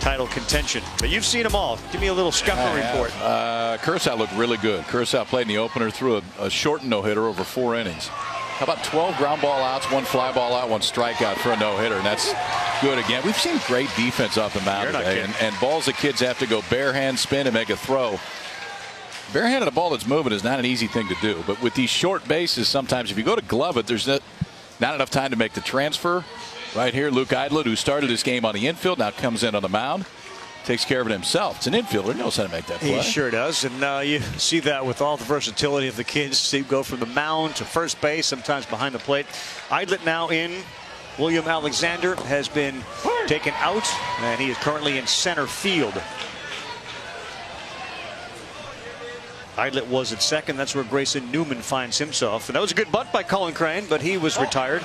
title contention. But you've seen them all. Give me a little have. report. Uh, Curacao looked really good. Curacao played in the opener, threw a, a short no-hitter over four innings. How about 12 ground ball outs, one fly ball out, one strikeout for a no-hitter, and that's good again. We've seen great defense up and down today, and, and balls the kids have to go bare hand spin and make a throw. Barehanded a ball that's moving is not an easy thing to do, but with these short bases, sometimes if you go to glove it, there's not, enough time to make the transfer. Right here, Luke Idlet, who started this game on the infield, now comes in on the mound, takes care of it himself. It's an infielder, he knows how to make that play. He sure does. And uh, you [LAUGHS] see that with all the versatility of the kids. They go from the mound to first base, sometimes behind the plate. Idlet now in. William Alexander has been taken out, and he is currently in center field. Idlet was at second. That's where Grayson Newman finds himself. And that was a good butt by Cullen Crane, but he was retired.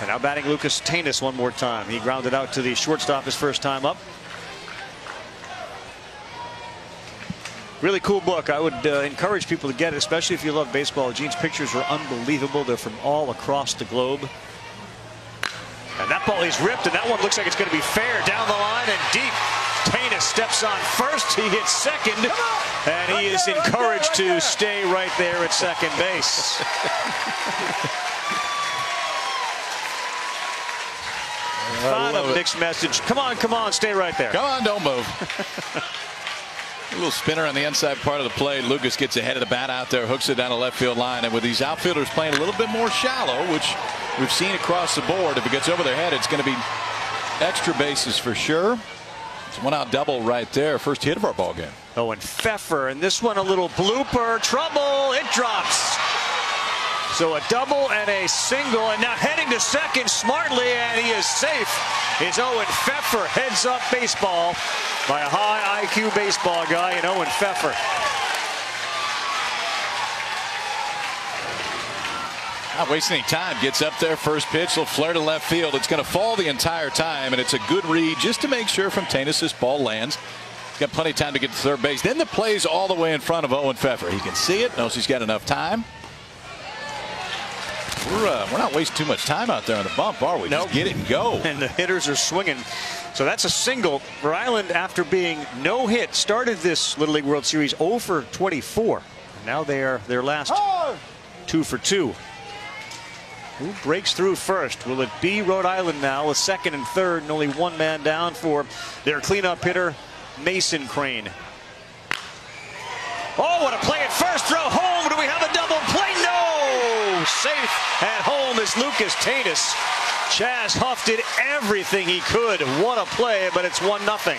And now batting Lucas Tanous one more time. He grounded out to the shortstop his first time up. Really cool book. I would uh, encourage people to get it, especially if you love baseball. Jean's pictures are unbelievable. They're from all across the globe. And that ball is ripped, and that one looks like it's going to be fair down the line and deep. Tanous steps on first. He hits second, and he is encouraged to stay right there at second base. [LAUGHS] Kind of mixed message. Come on, come on, stay right there. Come on, don't move. [LAUGHS] A little spinner on the inside part of the play. Lucas gets ahead of the bat out there, hooks it down the left field line. And with these outfielders playing a little bit more shallow, which we've seen across the board, if it gets over their head, it's going to be extra bases for sure. One out double right there. First hit of our ball game. Oh, and Pfeffer, and this one a little blooper. Trouble. It drops. So a double and a single, and now heading to second smartly, and he is safe. Is Owen Pfeffer heads up baseball by a high IQ baseball guy and Owen Pfeffer. Not wasting any time. Gets up there, first pitch, will flare to left field. It's going to fall the entire time, and it's a good read just to make sure from Tanous this ball lands. Got plenty of time to get to third base. Then the play's all the way in front of Owen Pfeffer. He can see it, knows he's got enough time. We're, uh, we're not wasting too much time out there on the bump, are we? Nope. Just get it and go. [LAUGHS] And the hitters are swinging. So that's a single. Rhode Island, after being no hit, started this Little League World Series 0 for 24. Now they are their last two for two. Who breaks through first? Will it be Rhode Island now with second and third and only one man down for their cleanup hitter, Mason Crane? Oh, what a play at first. Throw home. Do we have a double play? No! Safe at home is Lucas Tanous. Chaz Huff did everything he could. What a play, but it's 1 nothing.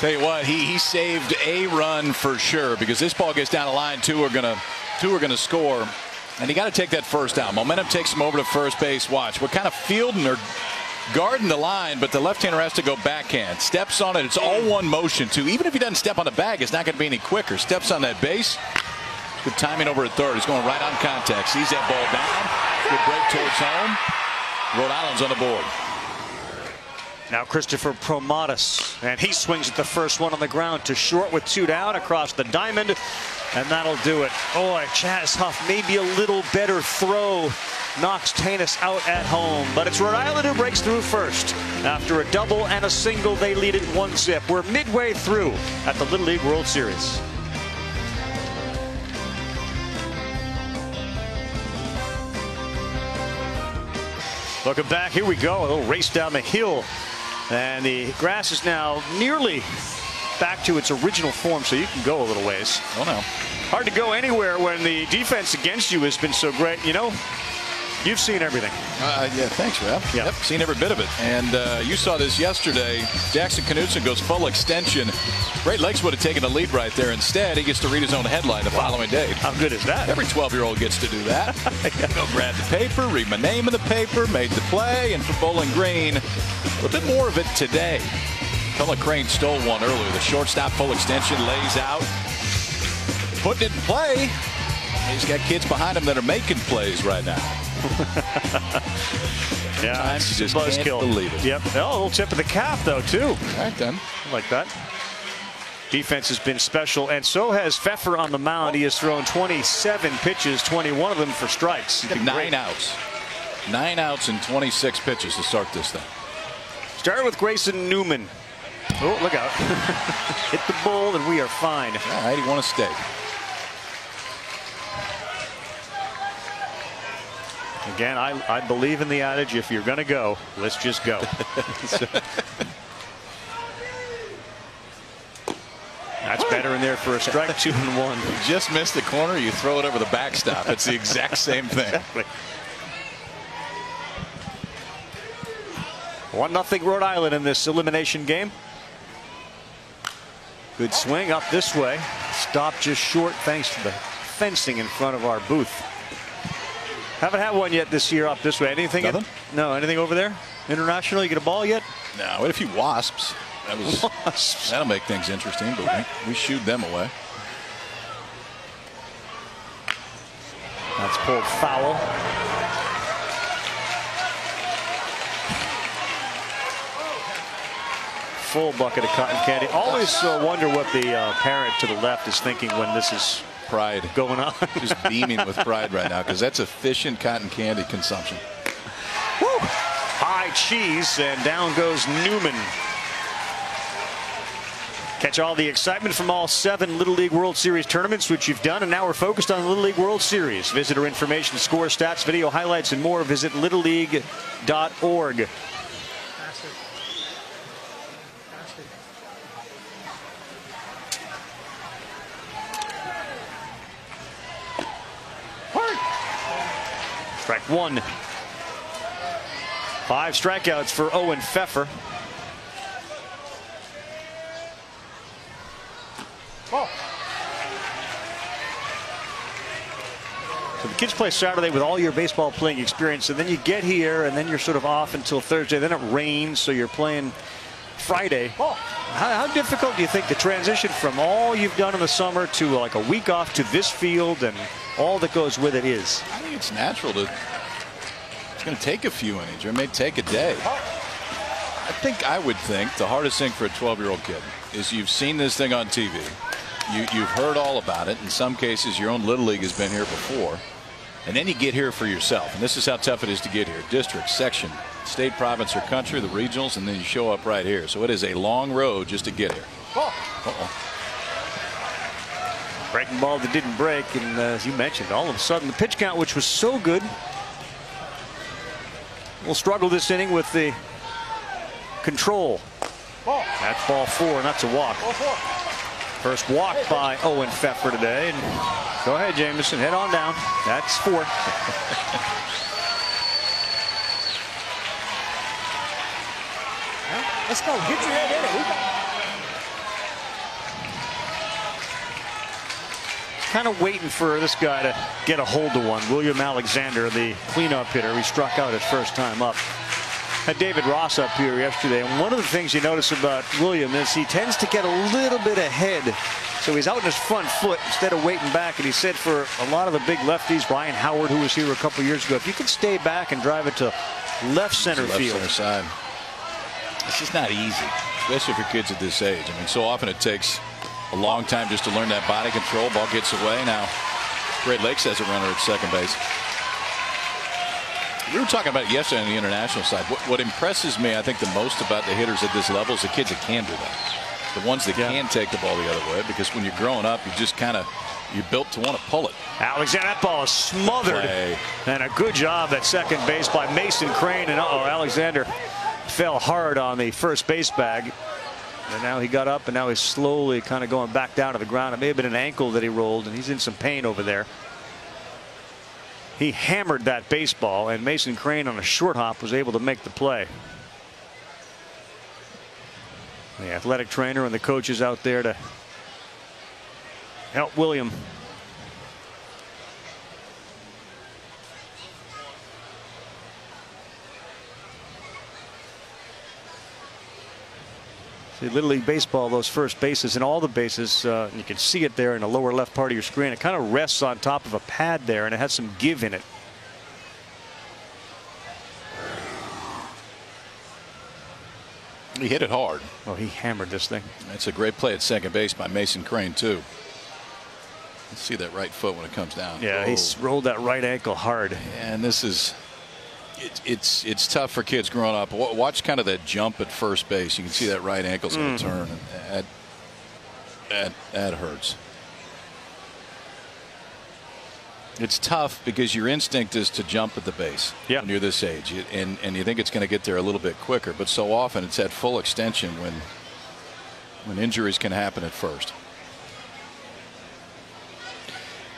Tell you what, he he saved a run for sure because this ball gets down the line. Two are gonna two are gonna score, and you got to take that first down. Momentum takes him over to first base. Watch, we're kind of fielding or guarding the line, but the left-hander has to go backhand. Steps on it. It's all one motion too. Even if he doesn't step on the bag, it's not going to be any quicker. Steps on that base. Good timing over at third. He's going right on contact. Sees that ball down. Good break towards home. Rhode Island's on the board. Now Christopher Promatis, and he swings at the first one on the ground to short with two down across the diamond. And that'll do it. Oh, Chaz Huff, maybe a little better throw knocks Tanous out at home. But it's Rhode Island who breaks through first. After a double and a single, they lead it one zip. We're midway through at the Little League World Series. Welcome back. Here we go. A little race down the hill. And the grass is now nearly back to its original form, so you can go a little ways. Oh, no. Hard to go anywhere when the defense against you has been so great. You know, You've seen everything. Uh, yeah, thanks, Ralph. Yeah. Yep, seen every bit of it. And uh, you saw this yesterday. Jackson Knutson goes full extension. Great Lakes would have taken the lead right there. Instead, he gets to read his own headline the following day. How good is that? Every 12-year-old gets to do that. [LAUGHS] yeah. Go grab the paper, read my name in the paper, made the play, and for Bowling Green, a bit more of it today. Cullen Crane stole one earlier. The shortstop full extension lays out, putting it in play. He's got kids behind him that are making plays right now. [LAUGHS] yeah, Sometimes you just can't kill. believe it. Yep. Oh, a little tip of the cap, though, too. All right, then. I like that. Defense has been special, and so has Pfeffer on the mound. He has thrown 27 pitches, 21 of them for strikes. Nine outs. Nine outs and 26 pitches to start this thing. Started with Grayson Newman. Oh, look out. [LAUGHS] Hit the bull, and we are fine. All right, he won a steak. Again, I, I believe in the adage, if you're going to go, let's just go. [LAUGHS] That's better in there for a strike, two and one. You just missed the corner, you throw it over the backstop. It's the exact same thing. Exactly. One nothing Rhode Island in this elimination game. Good swing up this way. Stop just short thanks to the fencing in front of our booth. Haven't had one yet this year up this way. Anything? Nothing? In, no, anything over there? International? You get a ball yet? No, we had a few wasps. That was wasps. That'll make things interesting, but we, we shoot them away. That's pulled foul. Full bucket of cotton candy. Always uh, wonder what the uh, parent to the left is thinking when this is pride going on. [LAUGHS] Just beaming with pride right now because that's efficient cotton candy consumption. Woo! High cheese and down goes Newman. Catch all the excitement from all seven Little League World Series tournaments, which you've done, and now we're focused on the Little League World Series. Visitor information, score, stats, video highlights, and more. Visit littleleague.org. Strike one. Five strikeouts for Owen Pfeffer. Oh. So the kids play Saturday with all your baseball playing experience, and then you get here, and then you're sort of off until Thursday. Then it rains, so you're playing Friday. How, how, difficult do you think the transition from all you've done in the summer to like a week off to this field and all that goes with it is? I think it's natural to. It's going to take a few innings, or it may take a day. I think I would think the hardest thing for a 12-year-old kid is you've seen this thing on TV. You, you've heard all about it. In some cases, your own little league has been here before. And then you get here for yourself. And this is how tough it is to get here. District, section, state, province, or country, the regionals, and then you show up right here. So it is a long road just to get here. Uh -oh. Breaking ball that didn't break, and uh, as you mentioned, all of a sudden the pitch count, which was so good, will struggle this inning with the control. Ball. That's ball four, and that's a walk. First walk by Owen Pfeffer today. And go ahead, Jameson. Head on down. That's four. [LAUGHS] Let's go. Get your head in it. Kind of waiting for this guy to get a hold of one. William Alexander, the cleanup hitter. He struck out his first time up. Had David Ross up here yesterday, and one of the things you notice about William is he tends to get a little bit ahead. So he's out in his front foot instead of waiting back. And he said for a lot of the big lefties, Brian Howard, who was here a couple years ago, if you can stay back and drive it to left center left field. Center side. It's just not easy, especially for kids at this age. I mean, so often it takes a long time just to learn that body control. Ball gets away. Now, Great Lakes has a runner at second base. We were talking about it yesterday on the international side. What, what, impresses me, I think, the most about the hitters at this level is the kids that can do that. The ones that yeah. can take the ball the other way, because when you're growing up, you just kind of you're built to want to pull it. Alexander, that ball is smothered, Play. and a good job at second base by Mason Crane. And uh oh, Alexander fell hard on the first base bag. And now he got up, and now he's slowly kind of going back down to the ground. It may have been an ankle that he rolled, and he's in some pain over there. He hammered that baseball, and Mason Crane on a short hop was able to make the play. The athletic trainer and the coaches out there to help William. See, Little League Baseball, those first bases and all the bases, uh, you can see it there in the lower left part of your screen. It kind of rests on top of a pad there, and it has some give in it. He hit it hard. Oh, he hammered this thing. That's a great play at second base by Mason Crane, too. Let's see that right foot when it comes down. Yeah, Whoa. he rolled that right ankle hard. And this is it, it's it's tough for kids growing up. Watch kind of that jump at first base. You can see that right ankle's going to mm. turn. That, that, that hurts. It's tough because your instinct is to jump at the base yeah. when you're this age, and and you think it's going to get there a little bit quicker. But so often it's at full extension when when injuries can happen at first.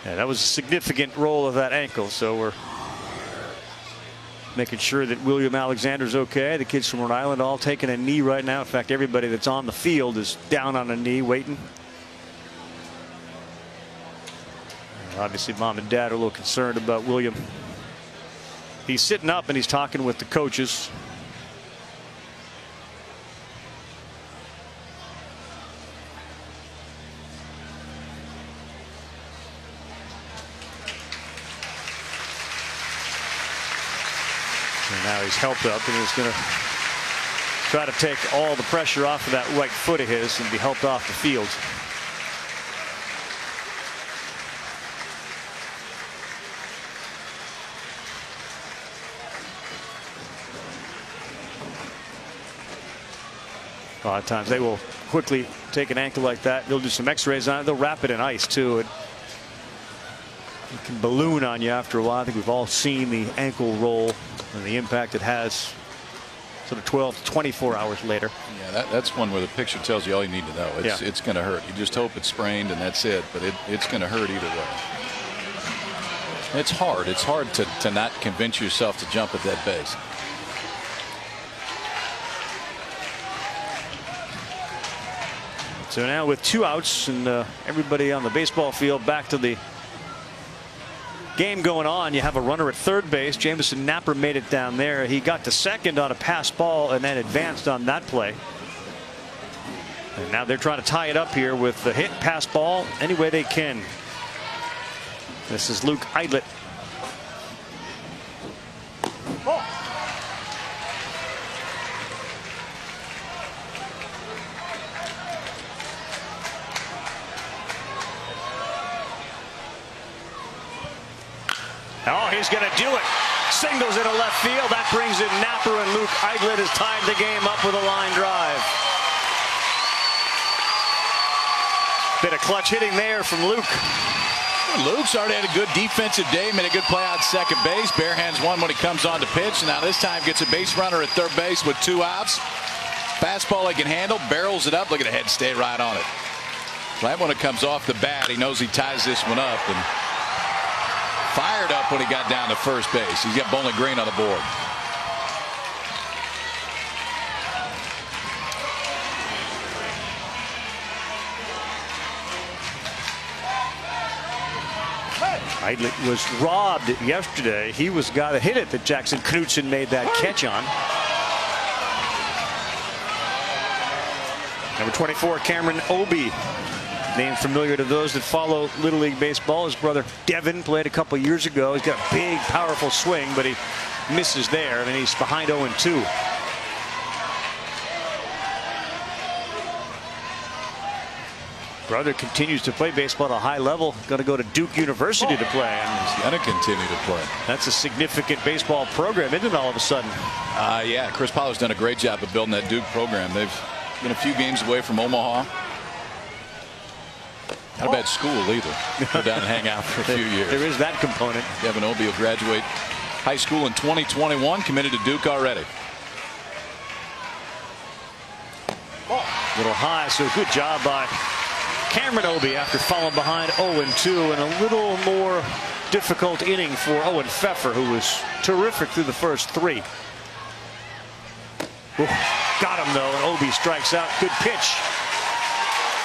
Yeah, that was a significant roll of that ankle. So we're making sure that William Alexander's okay. The kids from Rhode Island all taking a knee right now. In fact, everybody that's on the field is down on a knee waiting. Obviously, mom and dad are a little concerned about William. He's sitting up and he's talking with the coaches. He's helped up and he's going to try to take all the pressure off of that right foot of his and be helped off the field. A lot of times they will quickly take an ankle like that. They'll do some x-rays on it. They'll wrap it in ice too. It, it can balloon on you after a while. I think we've all seen the ankle roll and the impact it has sort of 12 to 24 hours later. Yeah, that, that's one where the picture tells you all you need to know. It's, yeah. it's going to hurt. You just hope it's sprained and that's it, but it, it's going to hurt either way. It's hard. It's hard to, to not convince yourself to jump at that base. So now with two outs and uh, everybody on the baseball field back to the game going on. You have a runner at third base. Jameson Napper made it down there. He got to second on a pass ball and then advanced on that play. And now they're trying to tie it up here with the hit pass ball any way they can. This is Luke Eidlet. Oh. Oh, he's going to do it. Singles into left field. That brings in Napper, and Luke Eidlet has tied the game up with a line drive. Bit of clutch hitting there from Luke. Luke's already had a good defensive day, made a good play out second base. Bare hands one when he comes on to pitch. Now this time gets a base runner at third base with two outs. Fastball he can handle, barrels it up. Look at the head stay right on it. Right when it comes off the bat, he knows he ties this one up. And fired up when he got down to first base. He's got Bowling Green on the board. Eidlet was robbed yesterday. He was the guy that hit it that Jackson Knutson made that catch on. Number 24, Cameron Obi Name familiar to those that follow Little League Baseball. His brother Devin played a couple years ago. He's got a big, powerful swing, but he misses there. I mean, he's behind 0-2. brother continues to play baseball at a high level. Going to go to Duke University to play. And He's going to continue to play. That's a significant baseball program, isn't it, all of a sudden? Uh, yeah, Chris Pollard's done a great job of building that Duke program. They've been a few games away from Omaha. Not a bad school either. [LAUGHS] Go down and hang out for a few years. There is that component. Devin Obie will graduate high school in 2021, committed to Duke already. Little high, so good job by Cameron Obie after falling behind 0-2 and a little more difficult inning for Owen Pfeffer, who was terrific through the first three. Ooh, got him though, and Obie strikes out. Good pitch.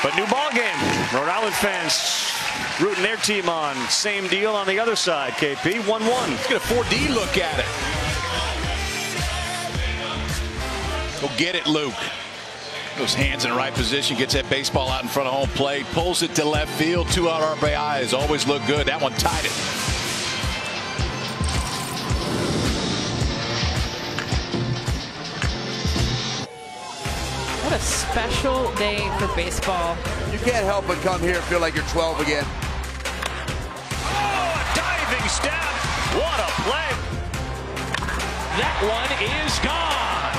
But new ball game. Rhode Island fans rooting their team on. Same deal on the other side. KP 1-1. Let's get a 4D look at it. Go get it, Luke. Those hands in the right position, gets that baseball out in front of home plate, pulls it to left field. Two out RBIs always look good. That one tied it. A special day for baseball. You can't help but come here and feel like you're 12 again. Oh, a diving stab. What a play. That one is gone.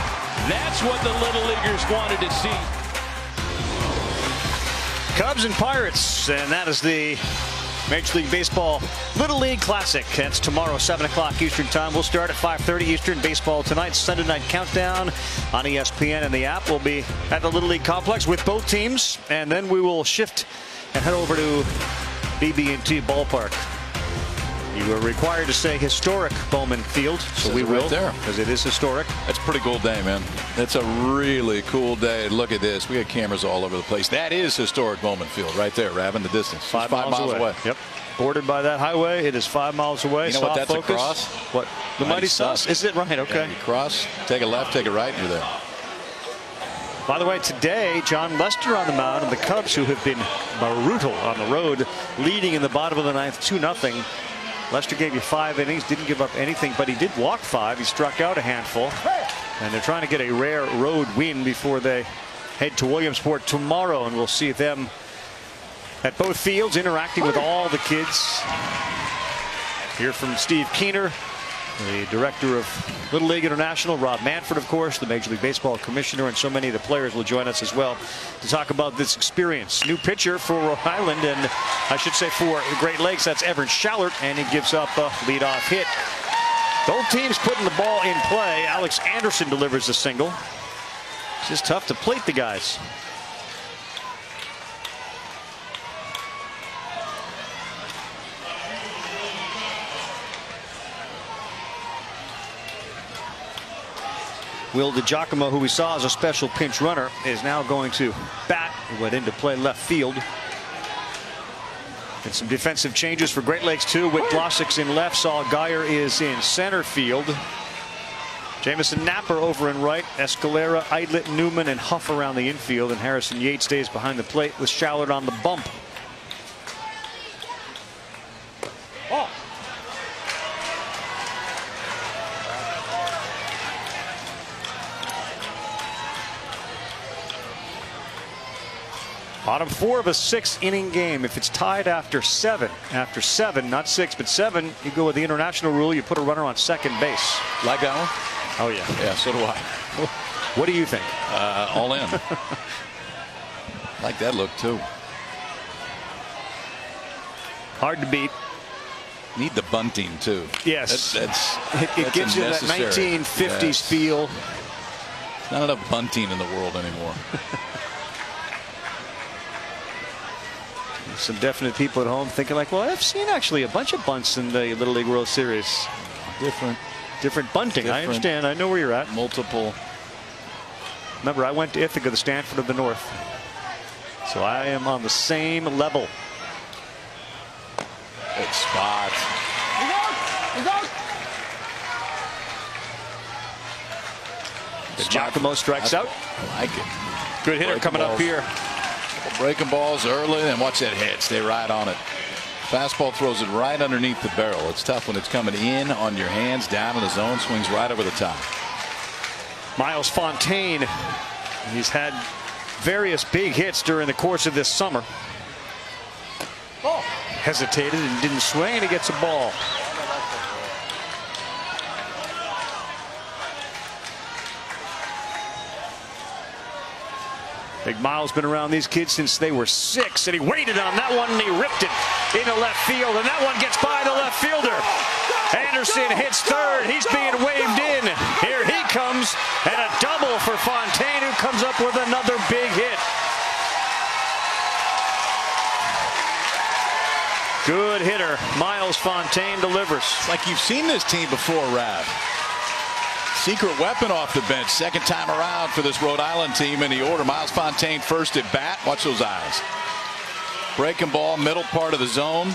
That's what the Little Leaguers wanted to see. Cubs and Pirates, and that is the Major League Baseball Little League Classic. That's tomorrow, 7 o'clock Eastern Time. We'll start at 5.30 Eastern. Baseball tonight, Sunday Night Countdown on ESPN and the app. We'll be at the Little League Complex with both teams, and then we will shift and head over to BB&T Ballpark. You are required to say historic Bowman Field, so Says we right will, there. because it is historic. That's a pretty cool day, man. That's a really cool day. Look at this. We got cameras all over the place. That is historic Bowman Field right there, Rav, in the distance. It's Five, miles, away. Yep. Bordered by that highway. It is five miles away. You know what that's focus. across? What? The Mighty Mighty Sus? Is it right? Okay. Yeah, you cross, take a left, take a right, and you're there. By the way, today, Jon Lester on the mound and the Cubs, who have been brutal on the road, leading in the bottom of the ninth, 2 nothing. Lester gave you five innings, didn't give up anything, but he did walk five. He struck out a handful. And they're trying to get a rare road win before they head to Williamsport tomorrow, and we'll see them at both fields interacting with all the kids. Hear from Steve Keener, the director of Little League International, Rob Manfred, of course, the Major League Baseball commissioner, and so many of the players will join us as well to talk about this experience. New pitcher for Rhode Island, and I should say for the Great Lakes, that's Evan Schallert, and he gives up a leadoff hit. Both teams putting the ball in play. Alex Anderson delivers the single. It's just tough to plate the guys. Will DiGiacomo, who we saw as a special pinch runner, is now going to bat. He went into play left field. And some defensive changes for Great Lakes, too. Whit Glossick's in left. Saul Geyer is in center field. Jamison Napper over in right. Escalera, Eidlet, Newman, and Huff around the infield. And Harrison Yates stays behind the plate with Shallard on the bump. Oh. Bottom four of a six inning game. If it's tied after seven, after seven, not six, but seven, you go with the international rule. You put a runner on second base. Like that one? Oh, yeah. Yeah, so do I. What do you think? Uh, all in. [LAUGHS] like that look, too. Hard to beat. Need the bunting, too. Yes. That, that's, It, it that's gives you that 1950s Yes. feel. Not enough bunting in the world anymore. [LAUGHS] Some definite people at home thinking like, well, I've seen actually a bunch of bunts in the Little League World Series. Different. Different bunting. I understand. I know where you're at. Multiple. Remember, I went to Ithaca, the Stanford of the North. So I am on the same level. Good spot. Giacomo strikes out. I like it. Good hitter Breaking coming up here. Breaking balls early, and watch that hit. Stay right on it. Fastball throws it right underneath the barrel. It's tough when it's coming in on your hands, down in the zone, swings right over the top. Miles Fontaine. He's had various big hits during the course of this summer. Oh. Hesitated and didn't swing, and he gets a ball. Big Miles been around these kids since they were six, and he waited on that one and he ripped it into left field, and that one gets by the left fielder. Anderson hits third. He's being waved in. Here he comes, and a double for Fontaine, who comes up with another big hit. Good hitter. Miles Fontaine delivers. It's Like you've seen this team before, Rav. Secret weapon off the bench. Second time around for this Rhode Island team in the order. Miles Fontaine first at bat. Watch those eyes. Breaking ball, middle part of the zone.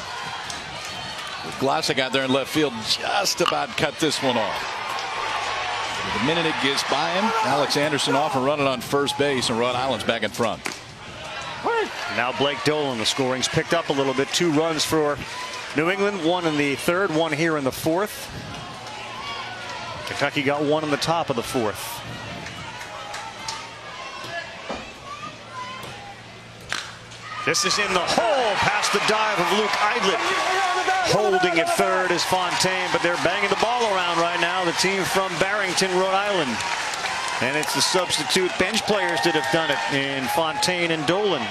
Glossick out there in left field just about cut this one off. The minute it gets by him, Alex Anderson off and running on first base, and Rhode Island's back in front. Now Blake Dolan, the scoring's picked up a little bit. Two runs for New England, one in the third, one here in the fourth. Kentucky got one in the top of the fourth. This is in the hole past the dive of Luke Eidlet. Holding at third is Fontaine, but they're banging the ball around right now. The team from Barrington, Rhode Island. And it's the substitute bench players that have done it in Fontaine and Dolan.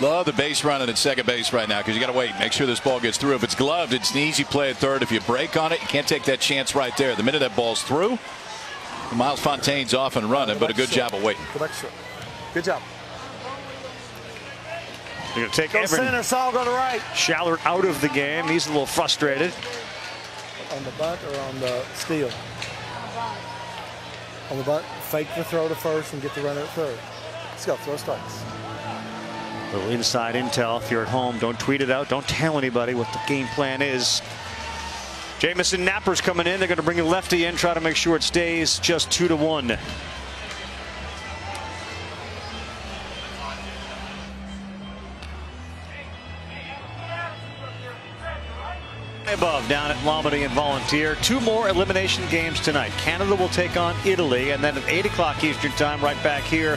Love the base running at second base right now because you got to wait. Make sure this ball gets through. If it's gloved, it's an easy play at third. If you break on it, you can't take that chance right there. The minute that ball's through, Miles Fontaine's off and running, but a good job of waiting. Go back short. Good job. They're going to take Go Evan center, Saul, go to right. Shallert out of the game. He's a little frustrated. On the bunt or on the steal? On the bunt, fake the throw to first and get the runner at third. Let's go, throw strikes. Little inside intel. If you're at home, don't tweet it out. Don't tell anybody what the game plan is. Jamison Napper's coming in. They're going to bring a lefty in, try to make sure it stays just two to one. Above down at Lamade and Volunteer. Two more elimination games tonight. Canada will take on Italy, and then at 8 o'clock Eastern Time, right back here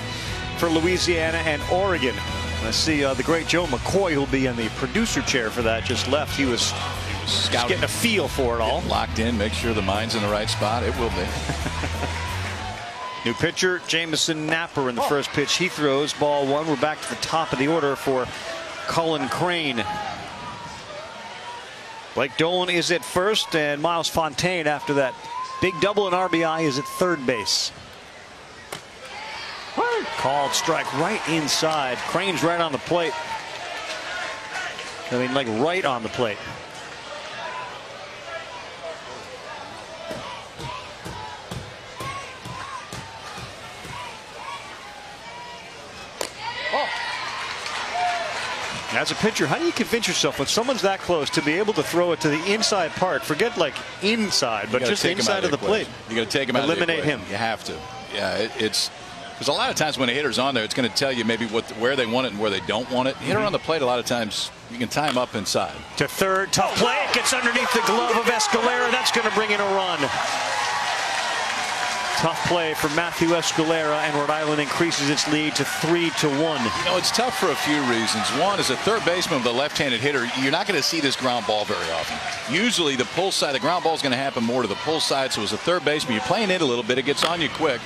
for Louisiana and Oregon. I see uh, the great Joe McCoy, who'll be in the producer chair for that, just left. He was, just getting a feel for it all. Locked in, make sure the mind's in the right spot. It will be. [LAUGHS] New pitcher, Jamison Napper in the first pitch. He throws ball one. We're back to the top of the order for Cullen Crane. Blake Dolan is at first, and Miles Fontaine after that big double and RBI is at third base. Called strike right inside. Crane's right on the plate. I mean, like right on the plate. Oh. As a pitcher, how do you convince yourself when someone's that close to be able to throw it to the inside part? Forget like inside, but just inside of the plate. You got to take him out. of the Eliminate him. You have to. Yeah, it, it's because a lot of times when a hitter's on there, it's going to tell you maybe what where they want it and where they don't want it. The hitter on the plate, a lot of times you can tie him up inside. To third, tough play. It gets underneath the glove of Escalera. That's going to bring in a run. Tough play for Matthew Escalera, and Rhode Island increases its lead to three to one. You know, it's tough for a few reasons. One, is a third baseman with a left-handed hitter, you're not going to see this ground ball very often. Usually the pull side, the ground ball is going to happen more to the pull side. So as a third baseman, you're playing it a little bit. It gets on you quick.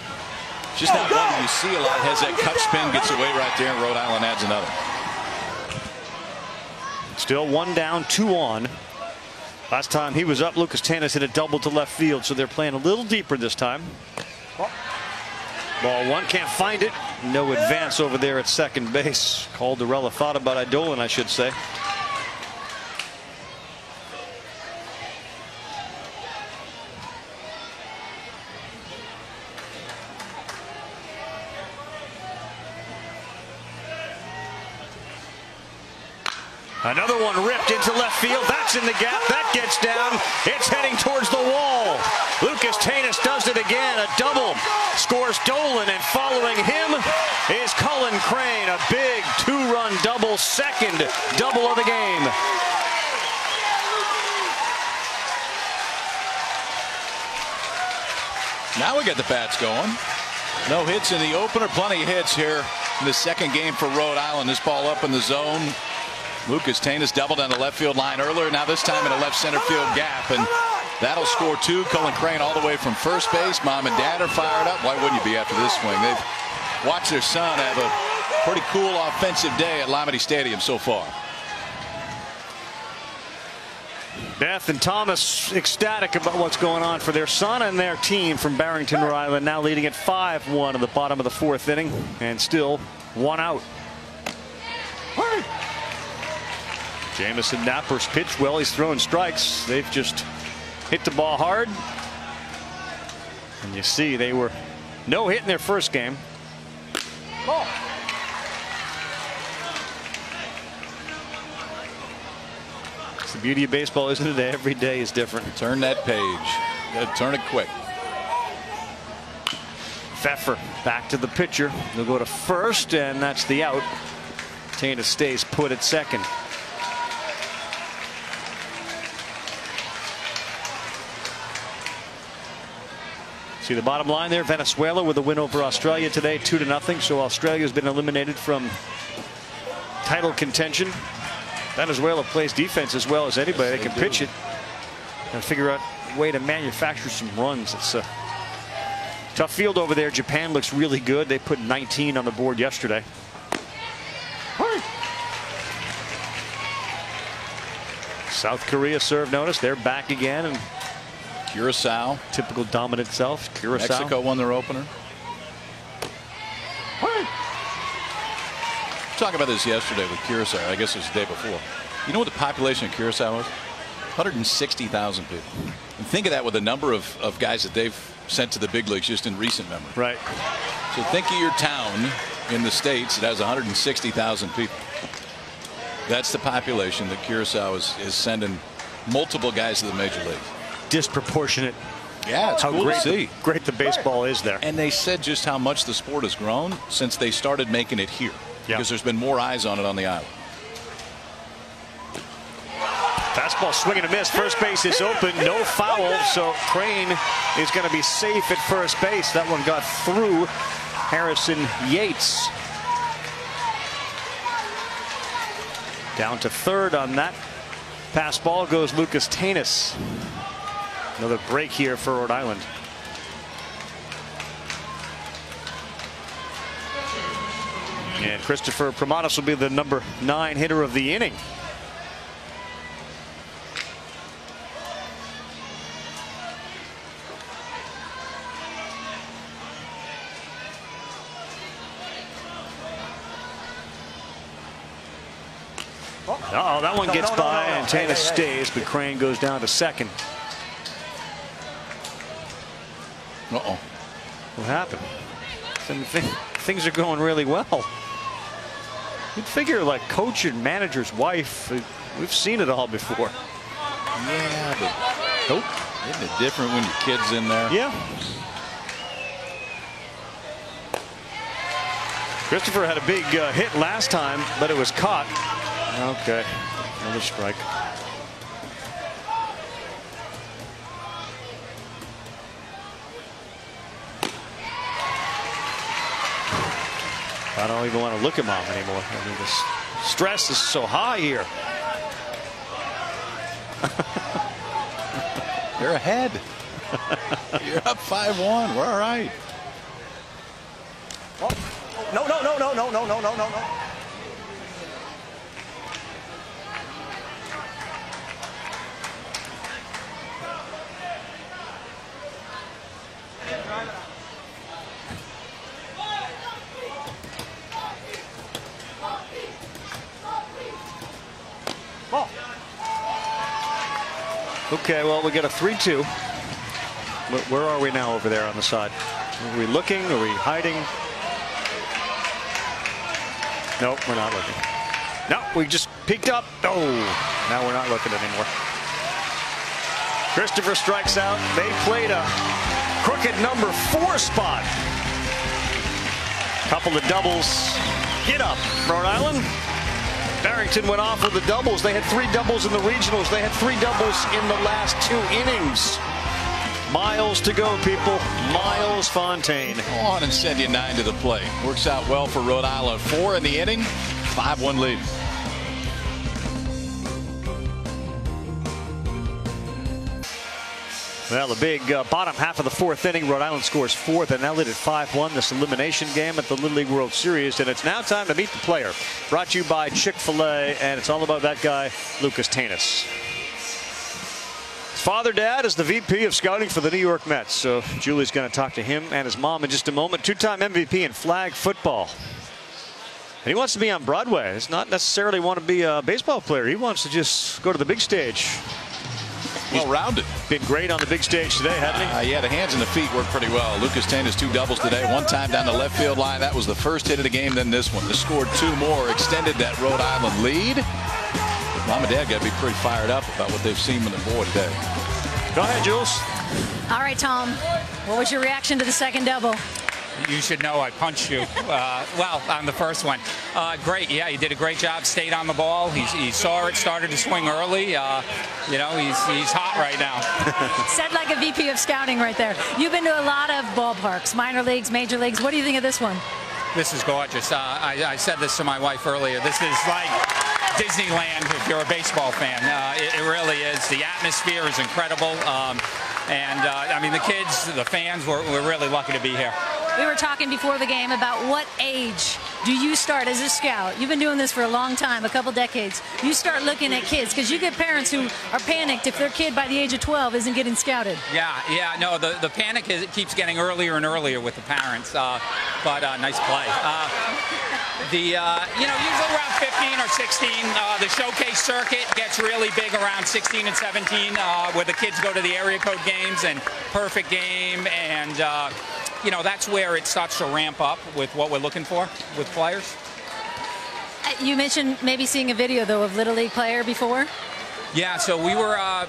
Just not one that you see a lot. Has that cut spin, gets away right there, and Rhode Island adds another. Still one down, two on. Last time he was up, Lucas Tanous hit a double to left field, so they're playing a little deeper this time. Ball one, can't find it. No advance over there at second base. Calderella thought about Idolan, I should say. Another one ripped into left field. That's in the gap. That gets down. It's heading towards the wall. Lucas Tanous does it again. A double. Scores Dolan, and following him is Cullen Crane. A big two-run double. Second double of the game. Now we get the bats going. No hits in the opener. Plenty of hits here in the second game for Rhode Island. This ball up in the zone. Lucas Tanous doubled on the left field line earlier. Now this time in a left center field gap. And that'll score two. Cullen Crane all the way from first base. Mom and dad are fired up. Why wouldn't you be after this swing? They've watched their son have a pretty cool offensive day at Lamade Stadium so far. Beth and Thomas ecstatic about what's going on for their son and their team from Barrington, Rhode Island, now leading at 5-1 in the bottom of the fourth inning, and still one out. Jamison Napper's pitch well. He's throwing strikes. They've just hit the ball hard. And you see they were no hit in their first game. Ball. It's the beauty of baseball, isn't it? Every day is different. Turn that page. Uh, turn it quick. Pfeffer back to the pitcher. They'll go to first, and that's the out. Tanous stays put at second. See the bottom line there. Venezuela with a win over Australia today, two to nothing. So Australia has been eliminated from title contention. Venezuela plays defense as well as anybody. Yes, they can they pitch it and figure out a way to manufacture some runs. It's a tough field over there. Japan looks really good. They put 19 on the board yesterday. South Korea serve notice. They're back again. And Curacao. Typical dominant self. Curacao. Mexico won their opener. Talking about this yesterday with Curacao. I guess it was the day before. You know what the population of Curacao is? 160,000 people. And think of that with the number of, of guys that they've sent to the big leagues just in recent memory. Right. So think of your town in the States that has 160,000 people. That's the population that Curacao is, is sending multiple guys to the major leagues. Disproportionate. Yeah, it's how cool great, to see. The, great the baseball is there. And they said just how much the sport has grown since they started making it here. Yeah. Because there's been more eyes on it on the island. Fastball swing and a miss. First base is open. No foul. So Crane is going to be safe at first base. That one got through Harrison Yates. Down to third on that pass ball goes Lucas Tanous. Another break here for Rhode Island. And Christopher Pramatis will be the number nine hitter of the inning. Uh oh, that one gets no, no, by no, and Hey, Tanous hey, hey. stays, but Crane goes down to second. Uh-oh. What happened? Things are going really well. You'd figure like coach and manager's wife, uh, we've seen it all before. Yeah, but nope. Isn't it different when your kid's in there? Yeah. Christopher had a big uh, hit last time, but it was caught. Okay, another strike. I don't even want to look at mom anymore. I mean, the stress is so high here. [LAUGHS] They're ahead. [LAUGHS] You're up 5-1. We're all right. Oh, no, no, no, no, no, no, no, no, no, no. Okay, well, we got a 3-2. Where, are we now over there on the side? Are we looking? Are we hiding? Nope, we're not looking. No, we just peeked up. Oh, now we're not looking anymore. Christopher strikes out. They played a crooked number four spot. Couple of doubles. Get up, Rhode Island. Barrington went off with the doubles. They had three doubles in the regionals. They had three doubles in the last two innings. Miles to go, people. Miles Fontaine. Go on and send you nine to the plate. Works out well for Rhode Island. Four in the inning, 5-1 lead. Well, the big uh, bottom half of the fourth inning, Rhode Island scores fourth, and now lead at 5-1 this elimination game at the Little League World Series. And it's now time to meet the player. Brought to you by Chick-fil-A, and it's all about that guy, Lucas Tanous. Father, dad, is the VP of scouting for the New York Mets. So Julie's going to talk to him and his mom in just a moment. Two-time MVP in flag football. And he wants to be on Broadway. He's not necessarily want to be a baseball player. He wants to just go to the big stage. Well rounded. Been great on the big stage today, hasn't he? Uh, yeah, the hands and the feet work pretty well. Lucas Tanous two doubles today. One time down the left field line. That was the first hit of the game. Then this one. They scored two more. Extended that Rhode Island lead. Mom and Dad got to be pretty fired up about what they've seen with the boy today. Go ahead, Jules. All right, Tom. What was your reaction to the second double? You should know I punched you. Uh, well, on the first one. Uh, great. Yeah, he did a great job. Stayed on the ball. He, he saw it. Started to swing early. Uh, you know, he's he's hot right now. [LAUGHS] Said like a VP of scouting right there. You've been to a lot of ballparks, minor leagues, major leagues. What do you think of this one? This is gorgeous. Uh, I, I, said this to my wife earlier. This is like Disneyland if you're a baseball fan. Uh, it, it, really is. The atmosphere is incredible. Um, and uh, I mean, the kids, the fans, we're, we're really lucky to be here. We were talking before the game about what age do you start as a scout? You've been doing this for a long time, a couple decades. You start looking at kids because you get parents who are panicked if their kid by the age of 12 isn't getting scouted. Yeah, yeah, no, the, the panic is, it keeps getting earlier and earlier with the parents. Uh, but uh, nice play. Uh, the uh, you know usually around 15 or 16 uh, the showcase circuit gets really big around 16 and 17 uh, where the kids go to the area code games and perfect game and uh, you know that's where it starts to ramp up with what we're looking for with players. Uh, you mentioned maybe seeing a video though of little league player before? Yeah so we were uh,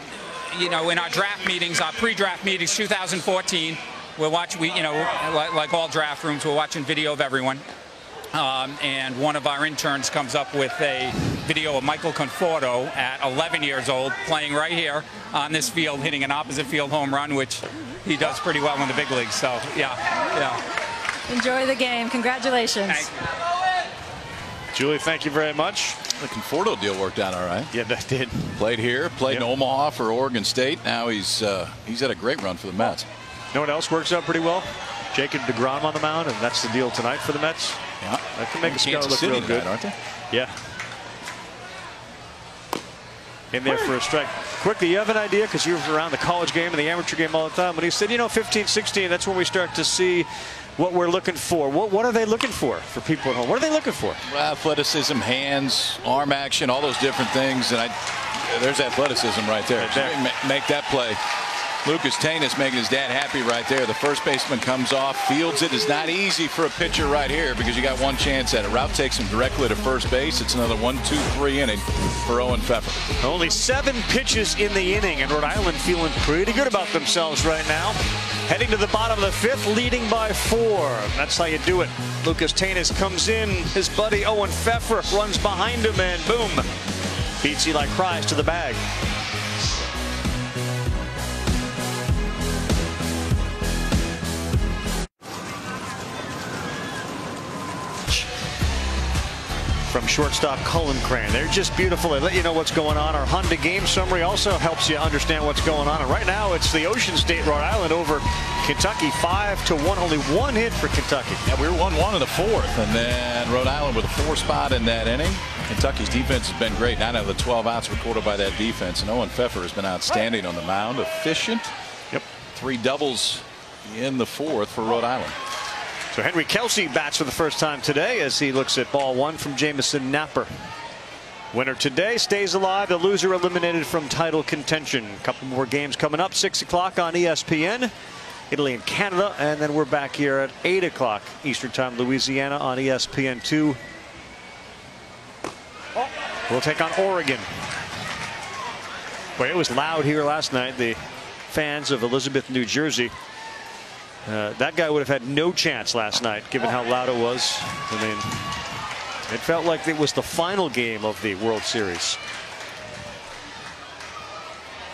you know in our draft meetings our pre-draft meetings 2014 we're watching we you know like, like all draft rooms we're watching video of everyone um, and one of our interns comes up with a video of Michael Conforto at 11 years old playing right here on this field, hitting an opposite field home run, which he does pretty well in the big leagues. So, yeah, yeah. Enjoy the game. Congratulations. Julie, thank you very much. The Conforto deal worked out all right. Yeah, that did. Played here, played Yep. in Omaha for Oregon State. Now he's uh, he's had a great run for the Mets. No one else works out pretty well? Jacob DeGrom on the mound, and that's the deal tonight for the Mets. Yeah. That can make a scout Kansas look City real good. tonight, aren't they? Yeah. In there for a strike. Quickly, you have an idea because you were around the college game and the amateur game all the time. When he said, you know, 15, 16, that's when we start to see what we're looking for. What, what are they looking for for people at home? What are they looking for? Well, athleticism, hands, arm action, all those different things. And I, there's athleticism right there. Right there. Ma- Make that play. Lucas Tanous making his dad happy right there. The first baseman comes off, fields it. It's not easy for a pitcher right here because you got one chance at it. Route takes him directly to first base. It's another one, two, three inning for Owen Pfeffer. Only seven pitches in the inning, and Rhode Island feeling pretty good about themselves right now. Heading to the bottom of the fifth, leading by four. That's how you do it. Lucas Tanous comes in. His buddy Owen Pfeffer runs behind him, and boom. Beats Eli Cries to the bag. From shortstop Cullen Crane. They're just beautiful. They let you know what's going on. Our Honda game summary also helps you understand what's going on. And right now, it's the Ocean State Rhode Island over Kentucky, five to one. Only one hit for Kentucky. Yeah, we were one one in the fourth, and then Rhode Island with a four spot in that inning. Kentucky's defense has been great. Nine out of the 12 outs recorded by that defense, and Owen Pfeffer has been outstanding on the mound, efficient. Yep. Three doubles in the fourth for Rhode Island. So Henry Kelsey bats for the first time today as he looks at ball one from Jamison Napper. Winner today stays alive. The loser eliminated from title contention. A couple more games coming up. 6 o'clock on ESPN. Italy and Canada. And then we're back here at 8 o'clock Eastern Time, Louisiana on E ESPN2. We'll take on Oregon. Boy, it was loud here last night. The fans of Elizabeth, New Jersey. Uh, that guy would have had no chance last night, given how loud it was. I mean, it felt like it was the final game of the World Series.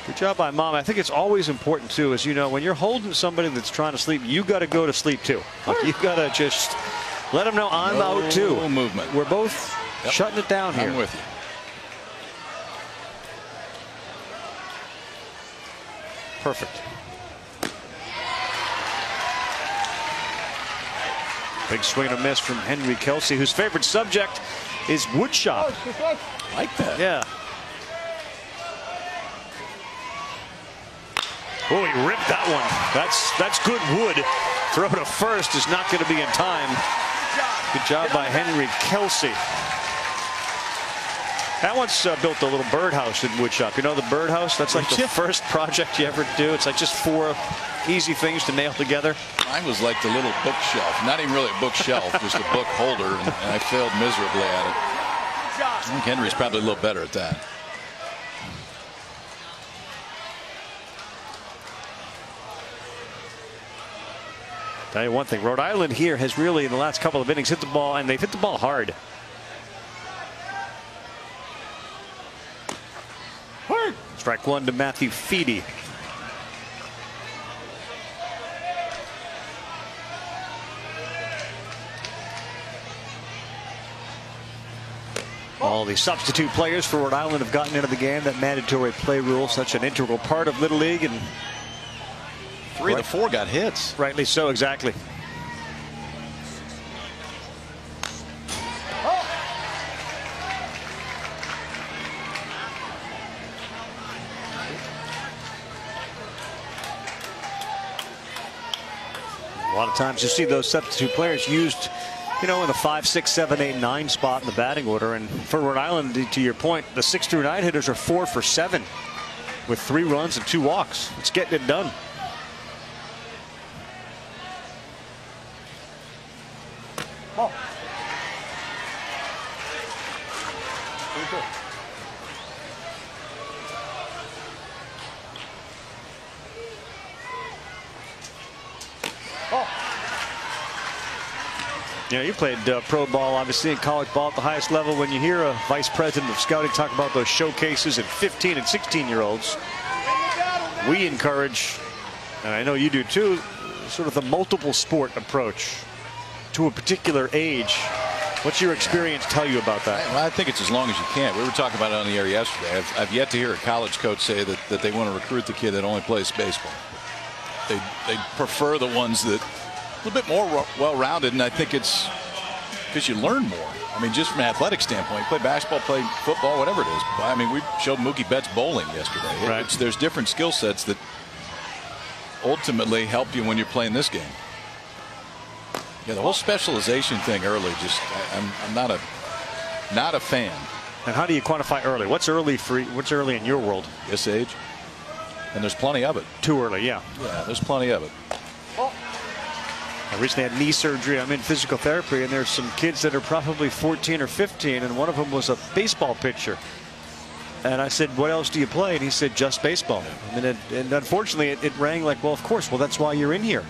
Good job by mom. I think it's always important too, as you know, when you're holding somebody that's trying to sleep, you got to go to sleep too. Like you got to just let them know I'm No out too. movement. We're both Yep. shutting it down here. I'm with you. Perfect. Big swing and a miss from Henry Kelsey, whose favorite subject is woodshop. Like that. Yeah. Oh, he ripped that one. That's that's good wood. Throw to first is not going to be in time. Good job by Henry Kelsey. I one's uh, built a little birdhouse in woodshop. You know the birdhouse? That's like the first project you ever do. It's like just four easy things to nail together. Mine was like the little bookshelf. Not even really a bookshelf, just a book holder, and, and I failed miserably at it. I think Henry's probably a little better at that. Tell you one thing, Rhode Island here has really, in the last couple of innings, hit the ball, and they've hit the ball hard. Strike one to Matthew Feedy. All the substitute players for Rhode Island have gotten into the game. That mandatory play rule, such an integral part of Little League, and Three of the four got hits. Rightly so, exactly. Lot of times you see those substitute players used, you know, in the five, six, seven, eight, nine spot in the batting order. And for Rhode Island, to your point, the six through nine hitters are four for seven with three runs and two walks. It's getting it done. Oh. You you played uh, pro ball, obviously, and college ball at the highest level. When you hear a vice president of scouting talk about those showcases and 15 and 16 year olds, we encourage, and I know you do too, sort of the multiple sport approach to a particular age. What's your experience tell you about that? Well, I think it's as long as you can. We were talking about it on the air yesterday. I've, I've yet to hear a college coach say that, that they want to recruit the kid that only plays baseball. They, they prefer the ones that a little bit more well-rounded, and I think it's because you learn more. I mean, just from an athletic standpoint, you play basketball, play football, whatever it is. I mean, we showed Mookie Betts bowling yesterday. Right. it's- there's different skill sets that ultimately help you when you're playing this game. Yeah, the whole specialization thing early, just I, I'm, I'm not a not a fan. And how do you quantify early? What's early for what's early in your world? This age, and there's plenty of it. Too early, yeah. Yeah, there's plenty of it. I recently had knee surgery. I'm in physical therapy, and there's some kids that are probably 14 or 15, and one of them was a baseball pitcher. And I said, "What else do you play?" And he said, "Just baseball." I mean, it, and unfortunately, it, it rang like, "Well, of course. Well, that's why you're in here."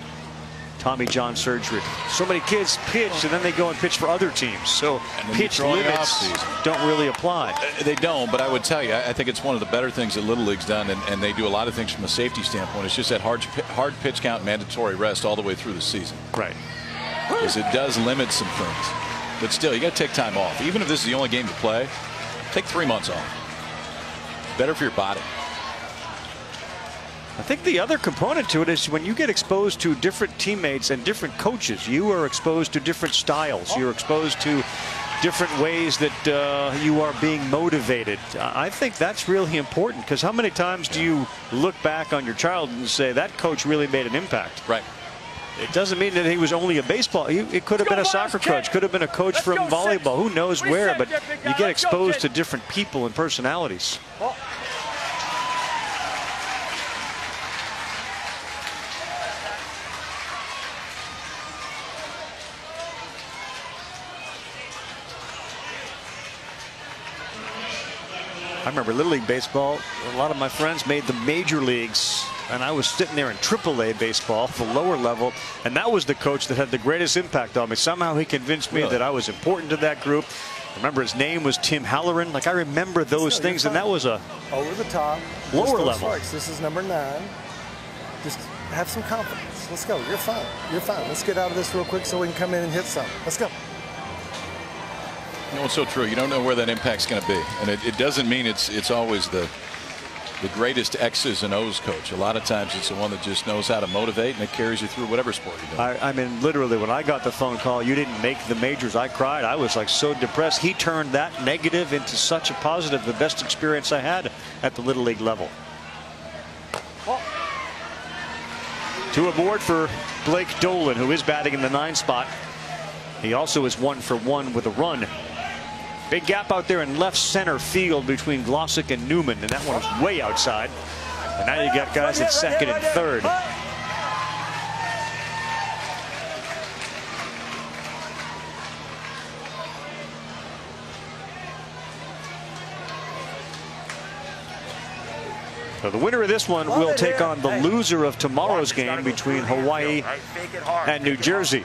Tommy John surgery. So many kids pitch, and then they go and pitch for other teams. So And then you pitch limits don't really apply. Uh, They don't, but I would tell you, I I think it's one of the better things that Little League's done, and, and they do a lot of things from a safety standpoint. It's just that hard, hard pitch count, mandatory rest all the way through the season. Right. Because it does limit some things. But still, you got to take time off. Even if this is the only game you play, take three months off. Better for your body. I think the other component to it is when you get exposed to different teammates and different coaches, you are exposed to different styles. You're exposed to different ways that uh, you are being motivated. I I think that's really important because how many times do you look back on your child and say that coach really made an impact? Right. It doesn't mean that he was only a baseball. He, it could have been a soccer coach, could have been a coach from volleyball. Who knows where? But you get exposed to different people and personalities. I remember Little League baseball. A lot of my friends made the major leagues, and I was sitting there in AAA baseball, the lower level, and that was the coach that had the greatest impact on me. Somehow he convinced me Really? that I was important to that group. Remember, his name was Tim Halloran. Like I remember those things, and that was a over the top, lower level. This is number nine. Just have some confidence. Let's go. You're fine. You're fine. Let's get out of this real quick so we can come in and hit some. Let's go. You know, it's so true. You don't know where that impact's going to be, and it, it doesn't mean it's it's always the the greatest X's and O's coach. A lot of times it's the one that just knows how to motivate and it carries you through whatever sport you do. I, I, mean, literally, when I got the phone call, you didn't make the majors. I cried. I was like so depressed. He turned that negative into such a positive. The best experience I had at the Little League level. Two aboard for Blake Dolan, who is batting in the nine spot. He also is one for one with a run. Big gap out there in left center field between Glossick and Newman, and that one is way outside. And now you got guys at second and third. So the winner of this one will take on the loser of tomorrow's game between Hawaii and New Jersey.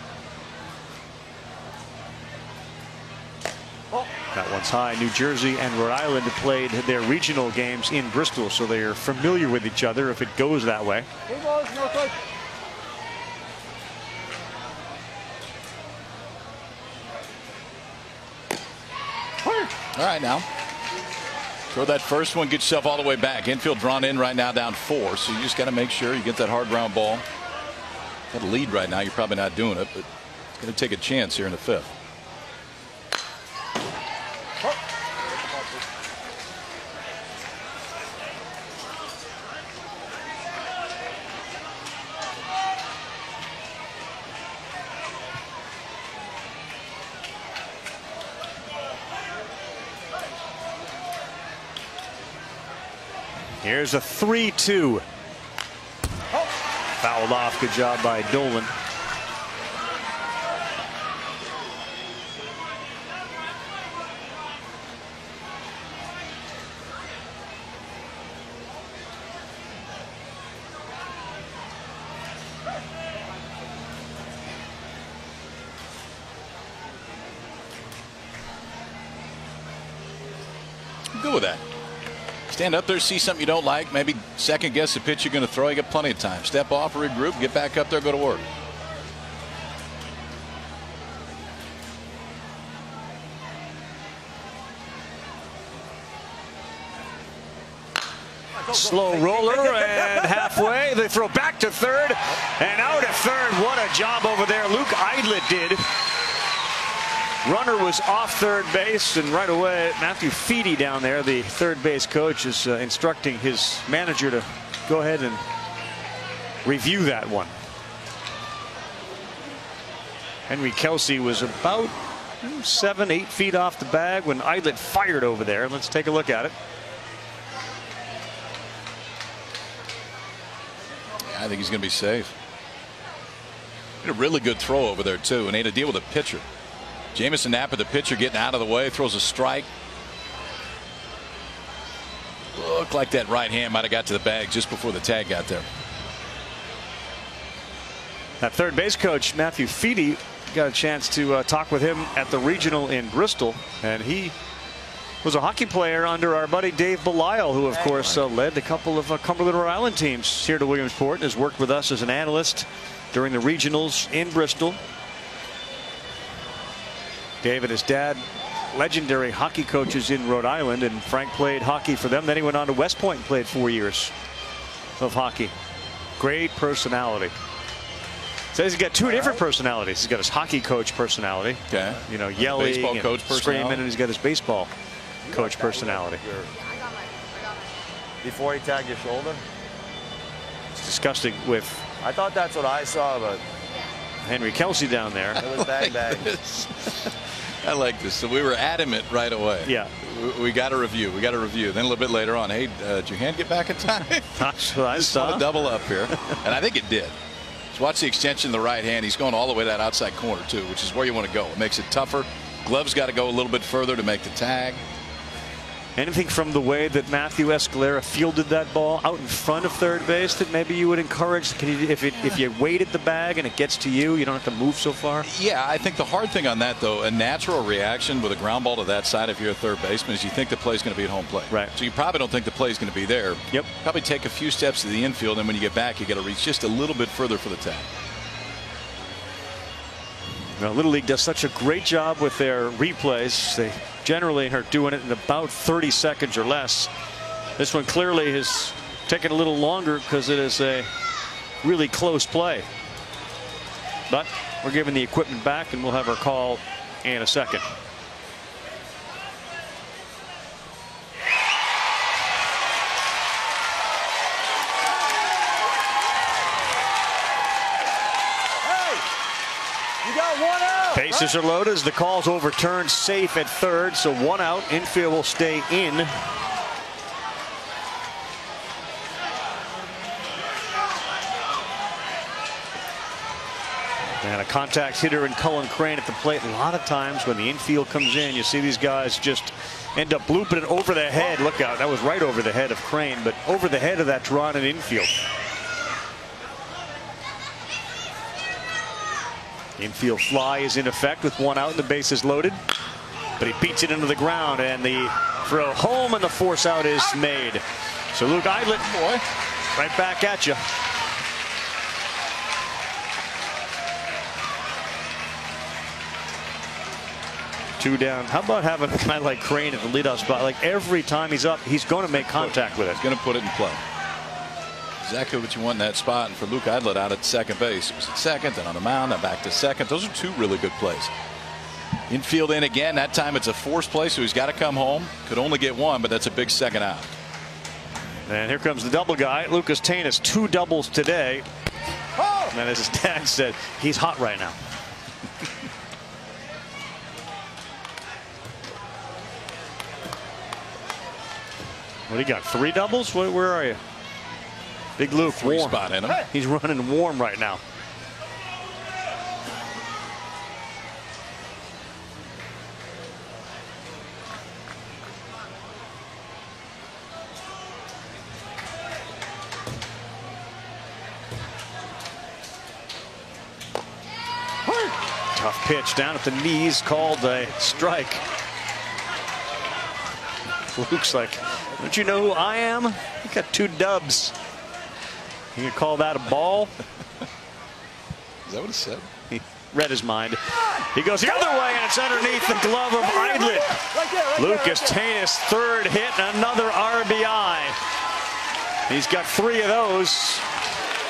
High. New Jersey and Rhode Island played their regional games in Bristol, so they are familiar with each other if it goes that way. All right, now. Throw that first one, get yourself all the way back. Infield drawn in right now, down four. So you just got to make sure you get that hard ground ball. Got a lead right now. You're probably not doing it, but it's going to take a chance here in the fifth. Here's a 3-2. Fouled off. Good job by Dolan. Good with that. Stand up there, see something you don't like, maybe second guess the pitch you're going to throw. You got plenty of time. Step off, regroup, get back up there, go to work. Slow roller and halfway. They throw back to third and out at third. What a job over there Luke Eidlet did. Runner was off third base, and right away, Matthew Feedy down there, the third base coach, is uh, instructing his manager to go ahead and review that one. Henry Kelsey was about seven, eight feet off the bag when Eidlet fired over there. Let's take a look at it. I think he's going to be safe. a really good throw over there, too, and he had to deal with a pitcher. Jamison Napper, the pitcher, getting out of the way, throws a strike. Looked like that right hand might have got to the bag just before the tag got there. That third base coach, Matthew Feedy, got a chance to uh, talk with him at the regional in Bristol, and he was a hockey player under our buddy Dave Belisle, who, of course, uh, led a couple of uh, Cumberland Rhode Island teams here to Williamsport and has worked with us as an analyst during the regionals in Bristol. Dave and his dad, legendary hockey coaches in Rhode Island, and Frank played hockey for them. Then he went on to West Point and played four years of hockey. Great personality. Says he's got two different personalities. He's got his hockey coach personality. Okay. You know, yelling, baseball coach screaming, and he's got his baseball coach personality. Before he tagged your shoulder? It's disgusting with. I thought that's what I saw, but. Henry Kelsey down there. It was bang bang. [LAUGHS] I like this. So we were adamant right away. Yeah. We, we got a review. We got a review. Then a little bit later on, hey, uh, did your hand get back in time? [LAUGHS] That's what I Just saw. want to double up here. and I think it did. Just watch the extension of the right hand. He's going all the way to that outside corner, too, which is where you want to go. It makes it tougher. Gloves got to go a little bit further to make the tag. Anything from the way that Matthew Escalera fielded that ball out in front of third base that maybe you would encourage? Can you, if it, if you weighted the bag and it gets to you, you don't have to move so far. Yeah, I think the hard thing on that though, a natural reaction with a ground ball to that side if you're a third baseman is you think the play's going to be at home plate. Right. So you probably don't think the play's going to be there. Yep. Probably take a few steps to the infield, and when you get back, you got to reach just a little bit further for the tag. Little League does such a great job with their replays. They generally are doing it in about 30 seconds or less. This one clearly is taking a little longer because it is a really close play. But we're giving the equipment back and we'll have our call in a second. Bases are loaded as the call's overturned safe at third so one out infield will stay in. And a contact hitter in Cullen Crane at the plate. A lot of times when the infield comes in, you see these guys just end up blooping it over the head. Look out, that was right over the head of Crane, but over the head of that in infield. Infield fly is in effect with one out and the bases loaded. But he beats it into the ground and the throw home and the force out is made. So Luke Eidlet, boy, right back at you. Two down. How about having a guy like Crane at the leadoff spot? Like every time he's up, he's going to make contact with it. He's going to put it in play. Exactly what you want in that spot. And for Luke Eidlet out at second base, it was at second, then on the mound, then back to second. Those are two really good plays. Infield in again. That time it's a forced play, so he's got to come home. Could only get one, but that's a big second out. And here comes the double guy. Lucas Tanous, two doubles today. Oh! And as his dad said, he's hot right now. [LAUGHS] what do you got? Three doubles? Where, where are you? Big Luke, Three warm. spot in him. He's running warm right now. Tough pitch down at the knees called a strike. Luke's like, don't you know who I am? You got two dubs. You gonna call that a ball? Is that what he said? He read his mind. He goes the other way, and it's underneath the glove of Eidlet. Lucas Tanous, third hit, and another RBI. He's got three of those,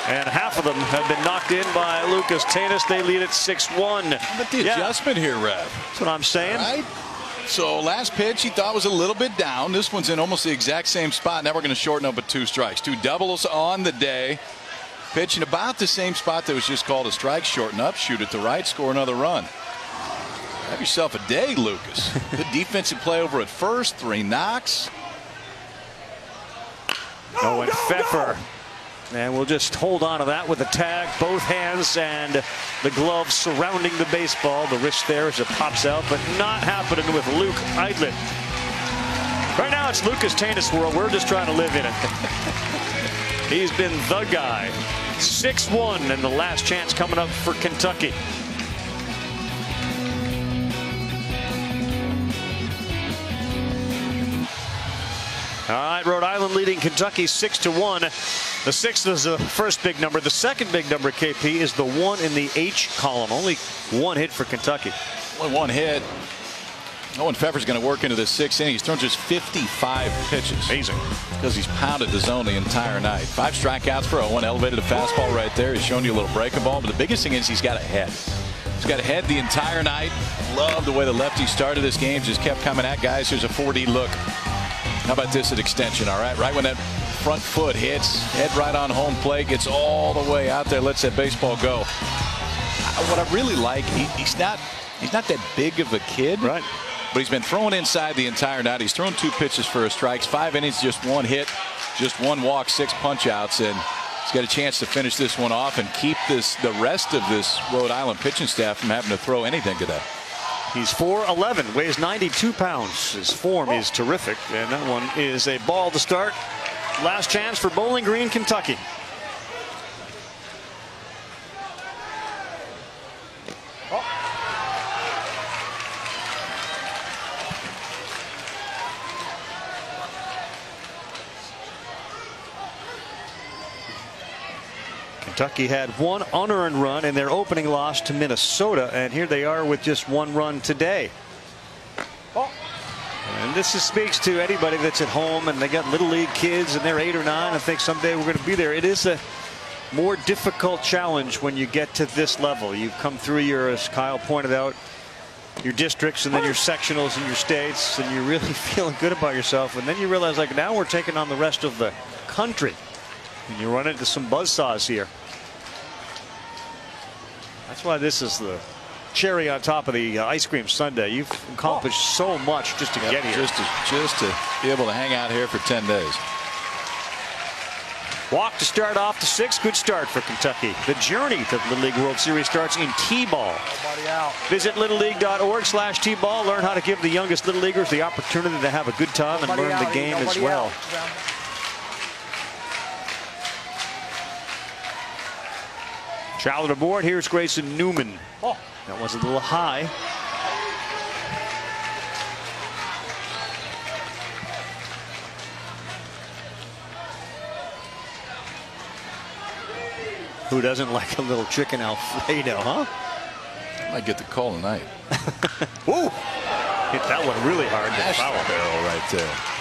and half of them have been knocked in by Lucas Tanous. They lead at 6-1. But the adjustment here, Rav. That's what I'm saying. Right? So last pitch he thought was a little bit down. This one's in almost the exact same spot. Now we're going to shorten up with two strikes. Two doubles on the day. Pitching about the same spot that was just called a strike. Shorten up, shoot it to right, score another run. Have yourself a day, Lucas. [LAUGHS] Good defensive play over at first. Three knocks. Oh, and Pfeffer. And we'll just hold on to that with the tag, both hands, and the glove surrounding the baseball. The wrist there as it pops out, but not happening with Luke Eidlet. Right now, it's Lucas Tanous world. We're just trying to live in it. [LAUGHS] He's been the guy. 6-1, and the last chance coming up for Kentucky. Island leading Kentucky 6 to 1. The sixth is the first big number. The second big number, KP, is the one in the H column. Only one hit for Kentucky. Only one hit. Owen Pfeffer's going to work into this sixth inning. He's thrown just 55 pitches. Amazing. Because he's pounded the zone the entire night. Five strikeouts for Owen. Elevated a fastball right there. He's shown you a little breaking ball. But the biggest thing is he's got a head. He's got a head the entire night. Love the way the lefty started this game. Just kept coming at guys. Here's a 4D look. How about this at extension? All right. Right when that front foot hits, head right on home plate, gets all the way out there, lets that baseball go. Uh, what I really like, he, he's not he's not that big of a kid. Right. But he's been throwing inside the entire night. He's thrown two pitches for a strikes, five innings, just one hit, just one walk, six punch outs, and he's got a chance to finish this one off and keep this the rest of this Rhode Island pitching staff from having to throw anything today. He's 4'11", weighs 92 pounds. His form is terrific, and that one is a ball to start. Last chance for Bowling Green, Kentucky. Kentucky had one unearned run in their opening loss to Minnesota, and here they are with just one run today. And this is, speaks to anybody that's at home and they got little league kids and they're eight or nine and think someday we're going to be there. It is a more difficult challenge when you get to this level. You've come through your, as Kyle pointed out, your districts and then your sectionals and your states, and you're really [LAUGHS] feeling good about yourself. And then you realize, like, now we're taking on the rest of the country. And you run into some buzzsaws here. That's why this is the cherry on top of the uh, ice cream sundae. You've accomplished so much just to Yep, get here. Just to, just to be able to hang out here for 10 days. Walk to start off the sixth. Good start for Kentucky. The journey to the Little League World Series starts in T-ball. Visit littleleague.org slash T-ball. Learn how to give the youngest Little Leaguers the opportunity to have a good time and learn the game as well. Child aboard. Here's Grayson Newman. Oh, that was a little high. Who doesn't like a little chicken Alfredo, huh? Might get the call tonight. [LAUGHS] Whoa! Hit that one really hard. The That's foul. barrel right there.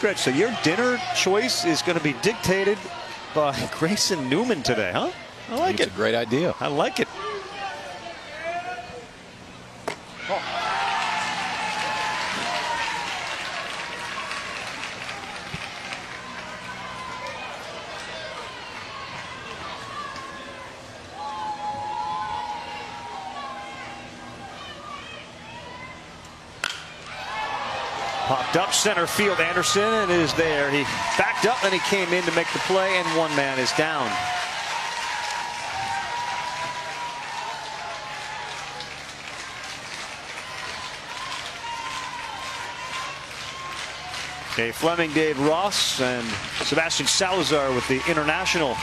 Great. So your dinner choice is going to be dictated by [LAUGHS] Grayson Newman today, huh? I like It's it. a great idea. I like it. Oh. Popped up center field. Anderson and is there. He backed up and he came in to make the play, and one man is down. Dave Flemming, Dave Ross, and Sebastian Salazar with the international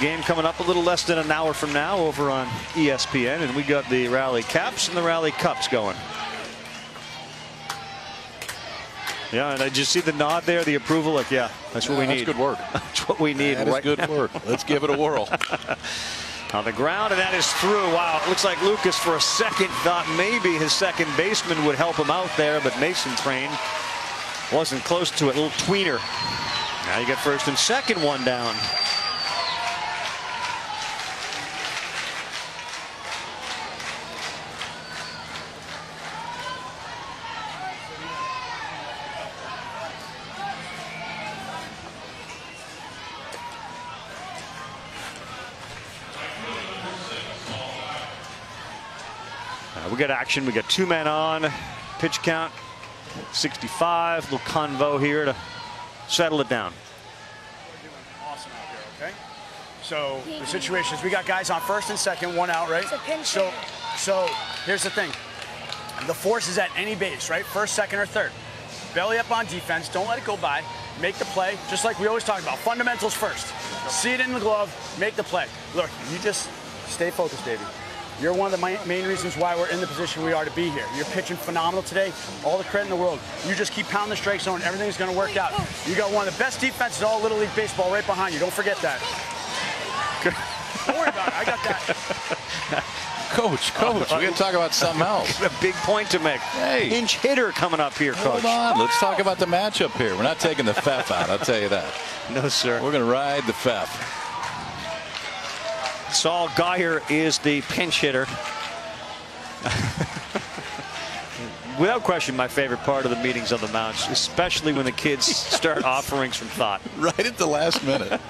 game coming up a little less than an hour from now over on ESPN. And we got the Rally Caps and the Rally Cups going. Yeah, and I just see the nod there, the approval. Like, yeah, that's what Yeah, we that's need. good work. [LAUGHS] That's what we need That is right good now. work. Let's give it a whirl. [LAUGHS] on the ground, and that is through. Wow, it looks like Lucas for a second thought maybe his second baseman would help him out there, but Mason Train wasn't close to it. A little tweener. Now you got first and second one down. We got action. We got two men on. Pitch count 65. Little convo here to settle it down. Awesome out there, okay? So the situation is we got guys on first and second, one out, right? So, so here's the thing. The force is at any base, right? First, second, or third. Belly up on defense. Don't let it go by. Make the play, just like we always talk about. Fundamentals first. See it in the glove. Make the play. Look, you just stay focused, baby. You're one of the main, main reasons why we're in the position we are to be here. You're pitching phenomenal today. All the credit in the world. You just keep pounding the strike zone. Everything's going to work out. You got one of the best defenses all Little League baseball right behind you. Don't forget that. Don't worry about it. I got that. [LAUGHS] Coach, oh, coach, we're going to talk about something [LAUGHS] else. a big point to make. Hey. Inch hitter coming up here, coach. Hold on. Let's talk about the matchup here. We're not taking the FEF out, I'll tell you that. No, sir. We're going to ride the FEF. Saul Geyer is the pinch hitter. Without question, my favorite part of the meetings on the mounts, especially when the kids [LAUGHS] start offerings from thought. Right at the last minute.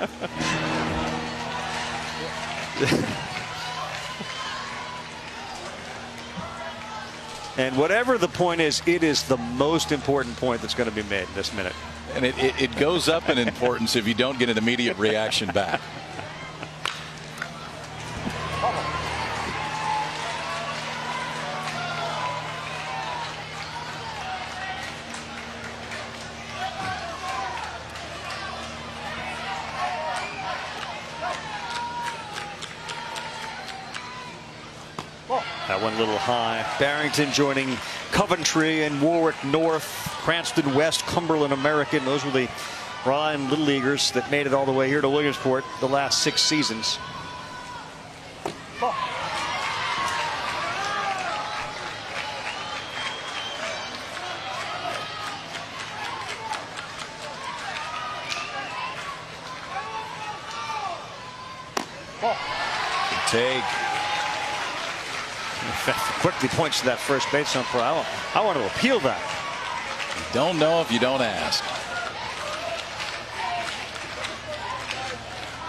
And whatever the point is, it is the most important point that's going to be made in this minute. And it, it, it goes up in importance if you don't get an immediate reaction back. That one a little high. Barrington joining Coventry and Warwick North, Cranston West, Cumberland American. Those were the Ryan Little Leaguers that made it all the way here to Williamsport the last six seasons. Take. Quickly points to that first base umpire. I I want to appeal that. You don't know if you don't ask.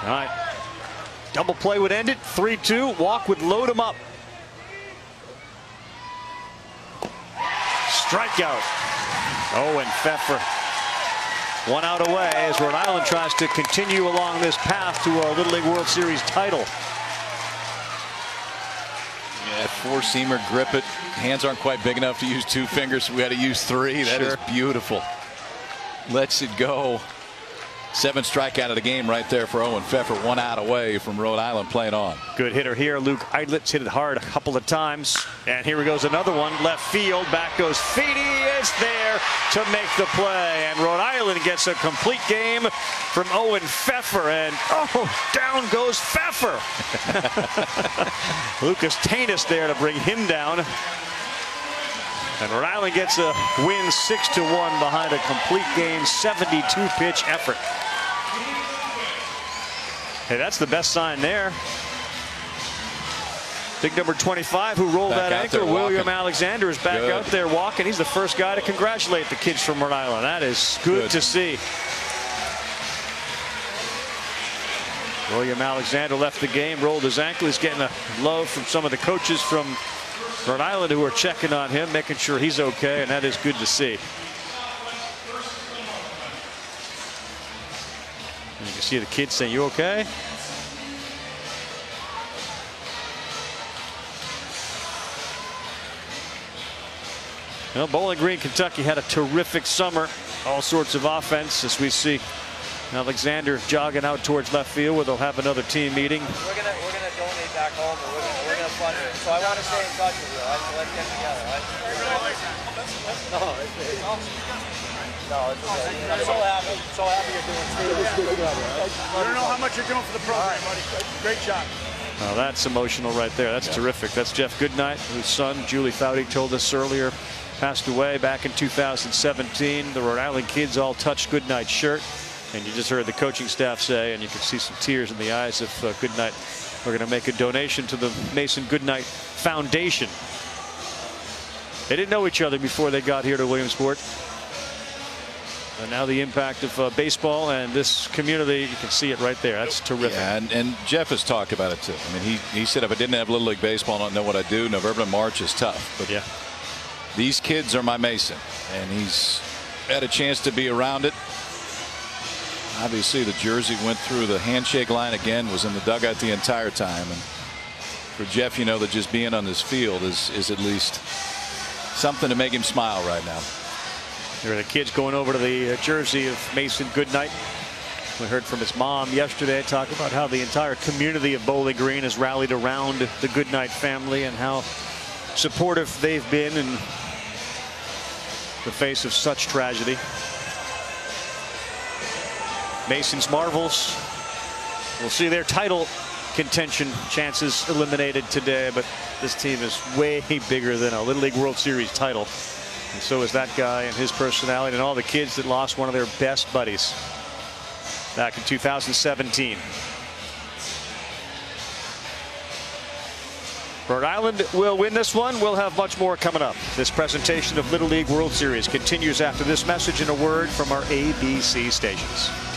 All right. Double play would end it. 3 2. Walk would load him up. Strikeout. Oh, Owen Pfeffer. One out away as Rhode Island tries to continue along this path to a Little League World Series title. Yeah, four seamer grip it. Hands aren't quite big enough to use two fingers. So we had to use three. That is Sure. beautiful. Lets it go. Seven strikeout of the game right there for Owen Pfeffer. One out away from Rhode Island playing on. Good hitter here. Luke Eidlitz hit it hard a couple of times. And here goes another one. Left field. Back goes Feedy. It's there to make the play. And Rhode Island gets a complete game from Owen Pfeffer. And oh, down goes Pfeffer. [LAUGHS] Lucas Tanous there to bring him down. And Rhode Island gets a win 6 to 1 behind a complete game 72 pitch effort. Hey, that's the best sign there. Big number 25 who rolled Back that anchor. William. Alexander, is back Good. out there walking. He's the first guy to congratulate the kids from Rhode Island. That is good, Good. to see. William Alexander left the game, rolled his ankle. He's getting a love from some of the coaches from Rhode Island who are checking on him, making sure he's okay, and that is good to see. And you can see the kids saying, you okay? Well, Bowling Green, Kentucky had a terrific summer. All sorts of offense as we see Alexander jogging out towards left field where they'll have another team meeting. We're we're gonna donate back home. And We're gonna we're gonna fund it. So I want to stay in touch with you. All right? So let's get together. All right? No, it's, it's, no, it's okay. I'm so happy. So happy you're doing. I don't know how much you're doing for the program, buddy. Great job. Well, that's emotional right there. That's terrific. That's Jeff Goodnight, whose son, Julie Foudy, told us earlier, passed away back in 2017. The Rhode Island kids all touched Goodnight's shirt. And you just heard the coaching staff say, and you can see some tears in the eyes of uh, Goodnight. We're going to make a donation to the Mason Goodnight Foundation. They didn't know each other before they got here to Williamsport. And now the impact of uh, baseball and this community, you can see it right there. That's terrific. Yeah, and, and Jeff has talked about it too. I mean, he, he said if I didn't have Little League Baseball, I don't know what I'd do. November and March is tough. But yeah. these kids are my Mason, and he's had a chance to be around it. Obviously, the jersey went through the handshake line again, was in the dugout the entire time. And for Jeff, you know that just being on this field is, is at least something to make him smile right now. There are the kids going over to the uh, jersey of Mason Goodnight. We heard from his mom yesterday talk about how the entire community of Bowling Green has rallied around the Goodnight family and how supportive they've been in the face of such tragedy. Mason's Marvels will see their title contention chances eliminated today, but this team is way bigger than a Little League World Series title. And so is that guy and his personality and all the kids that lost one of their best buddies back in 2017. Rhode Island will win this one. We'll have much more coming up. This presentation of Little League World Series continues after this message and a word from our ABC stations.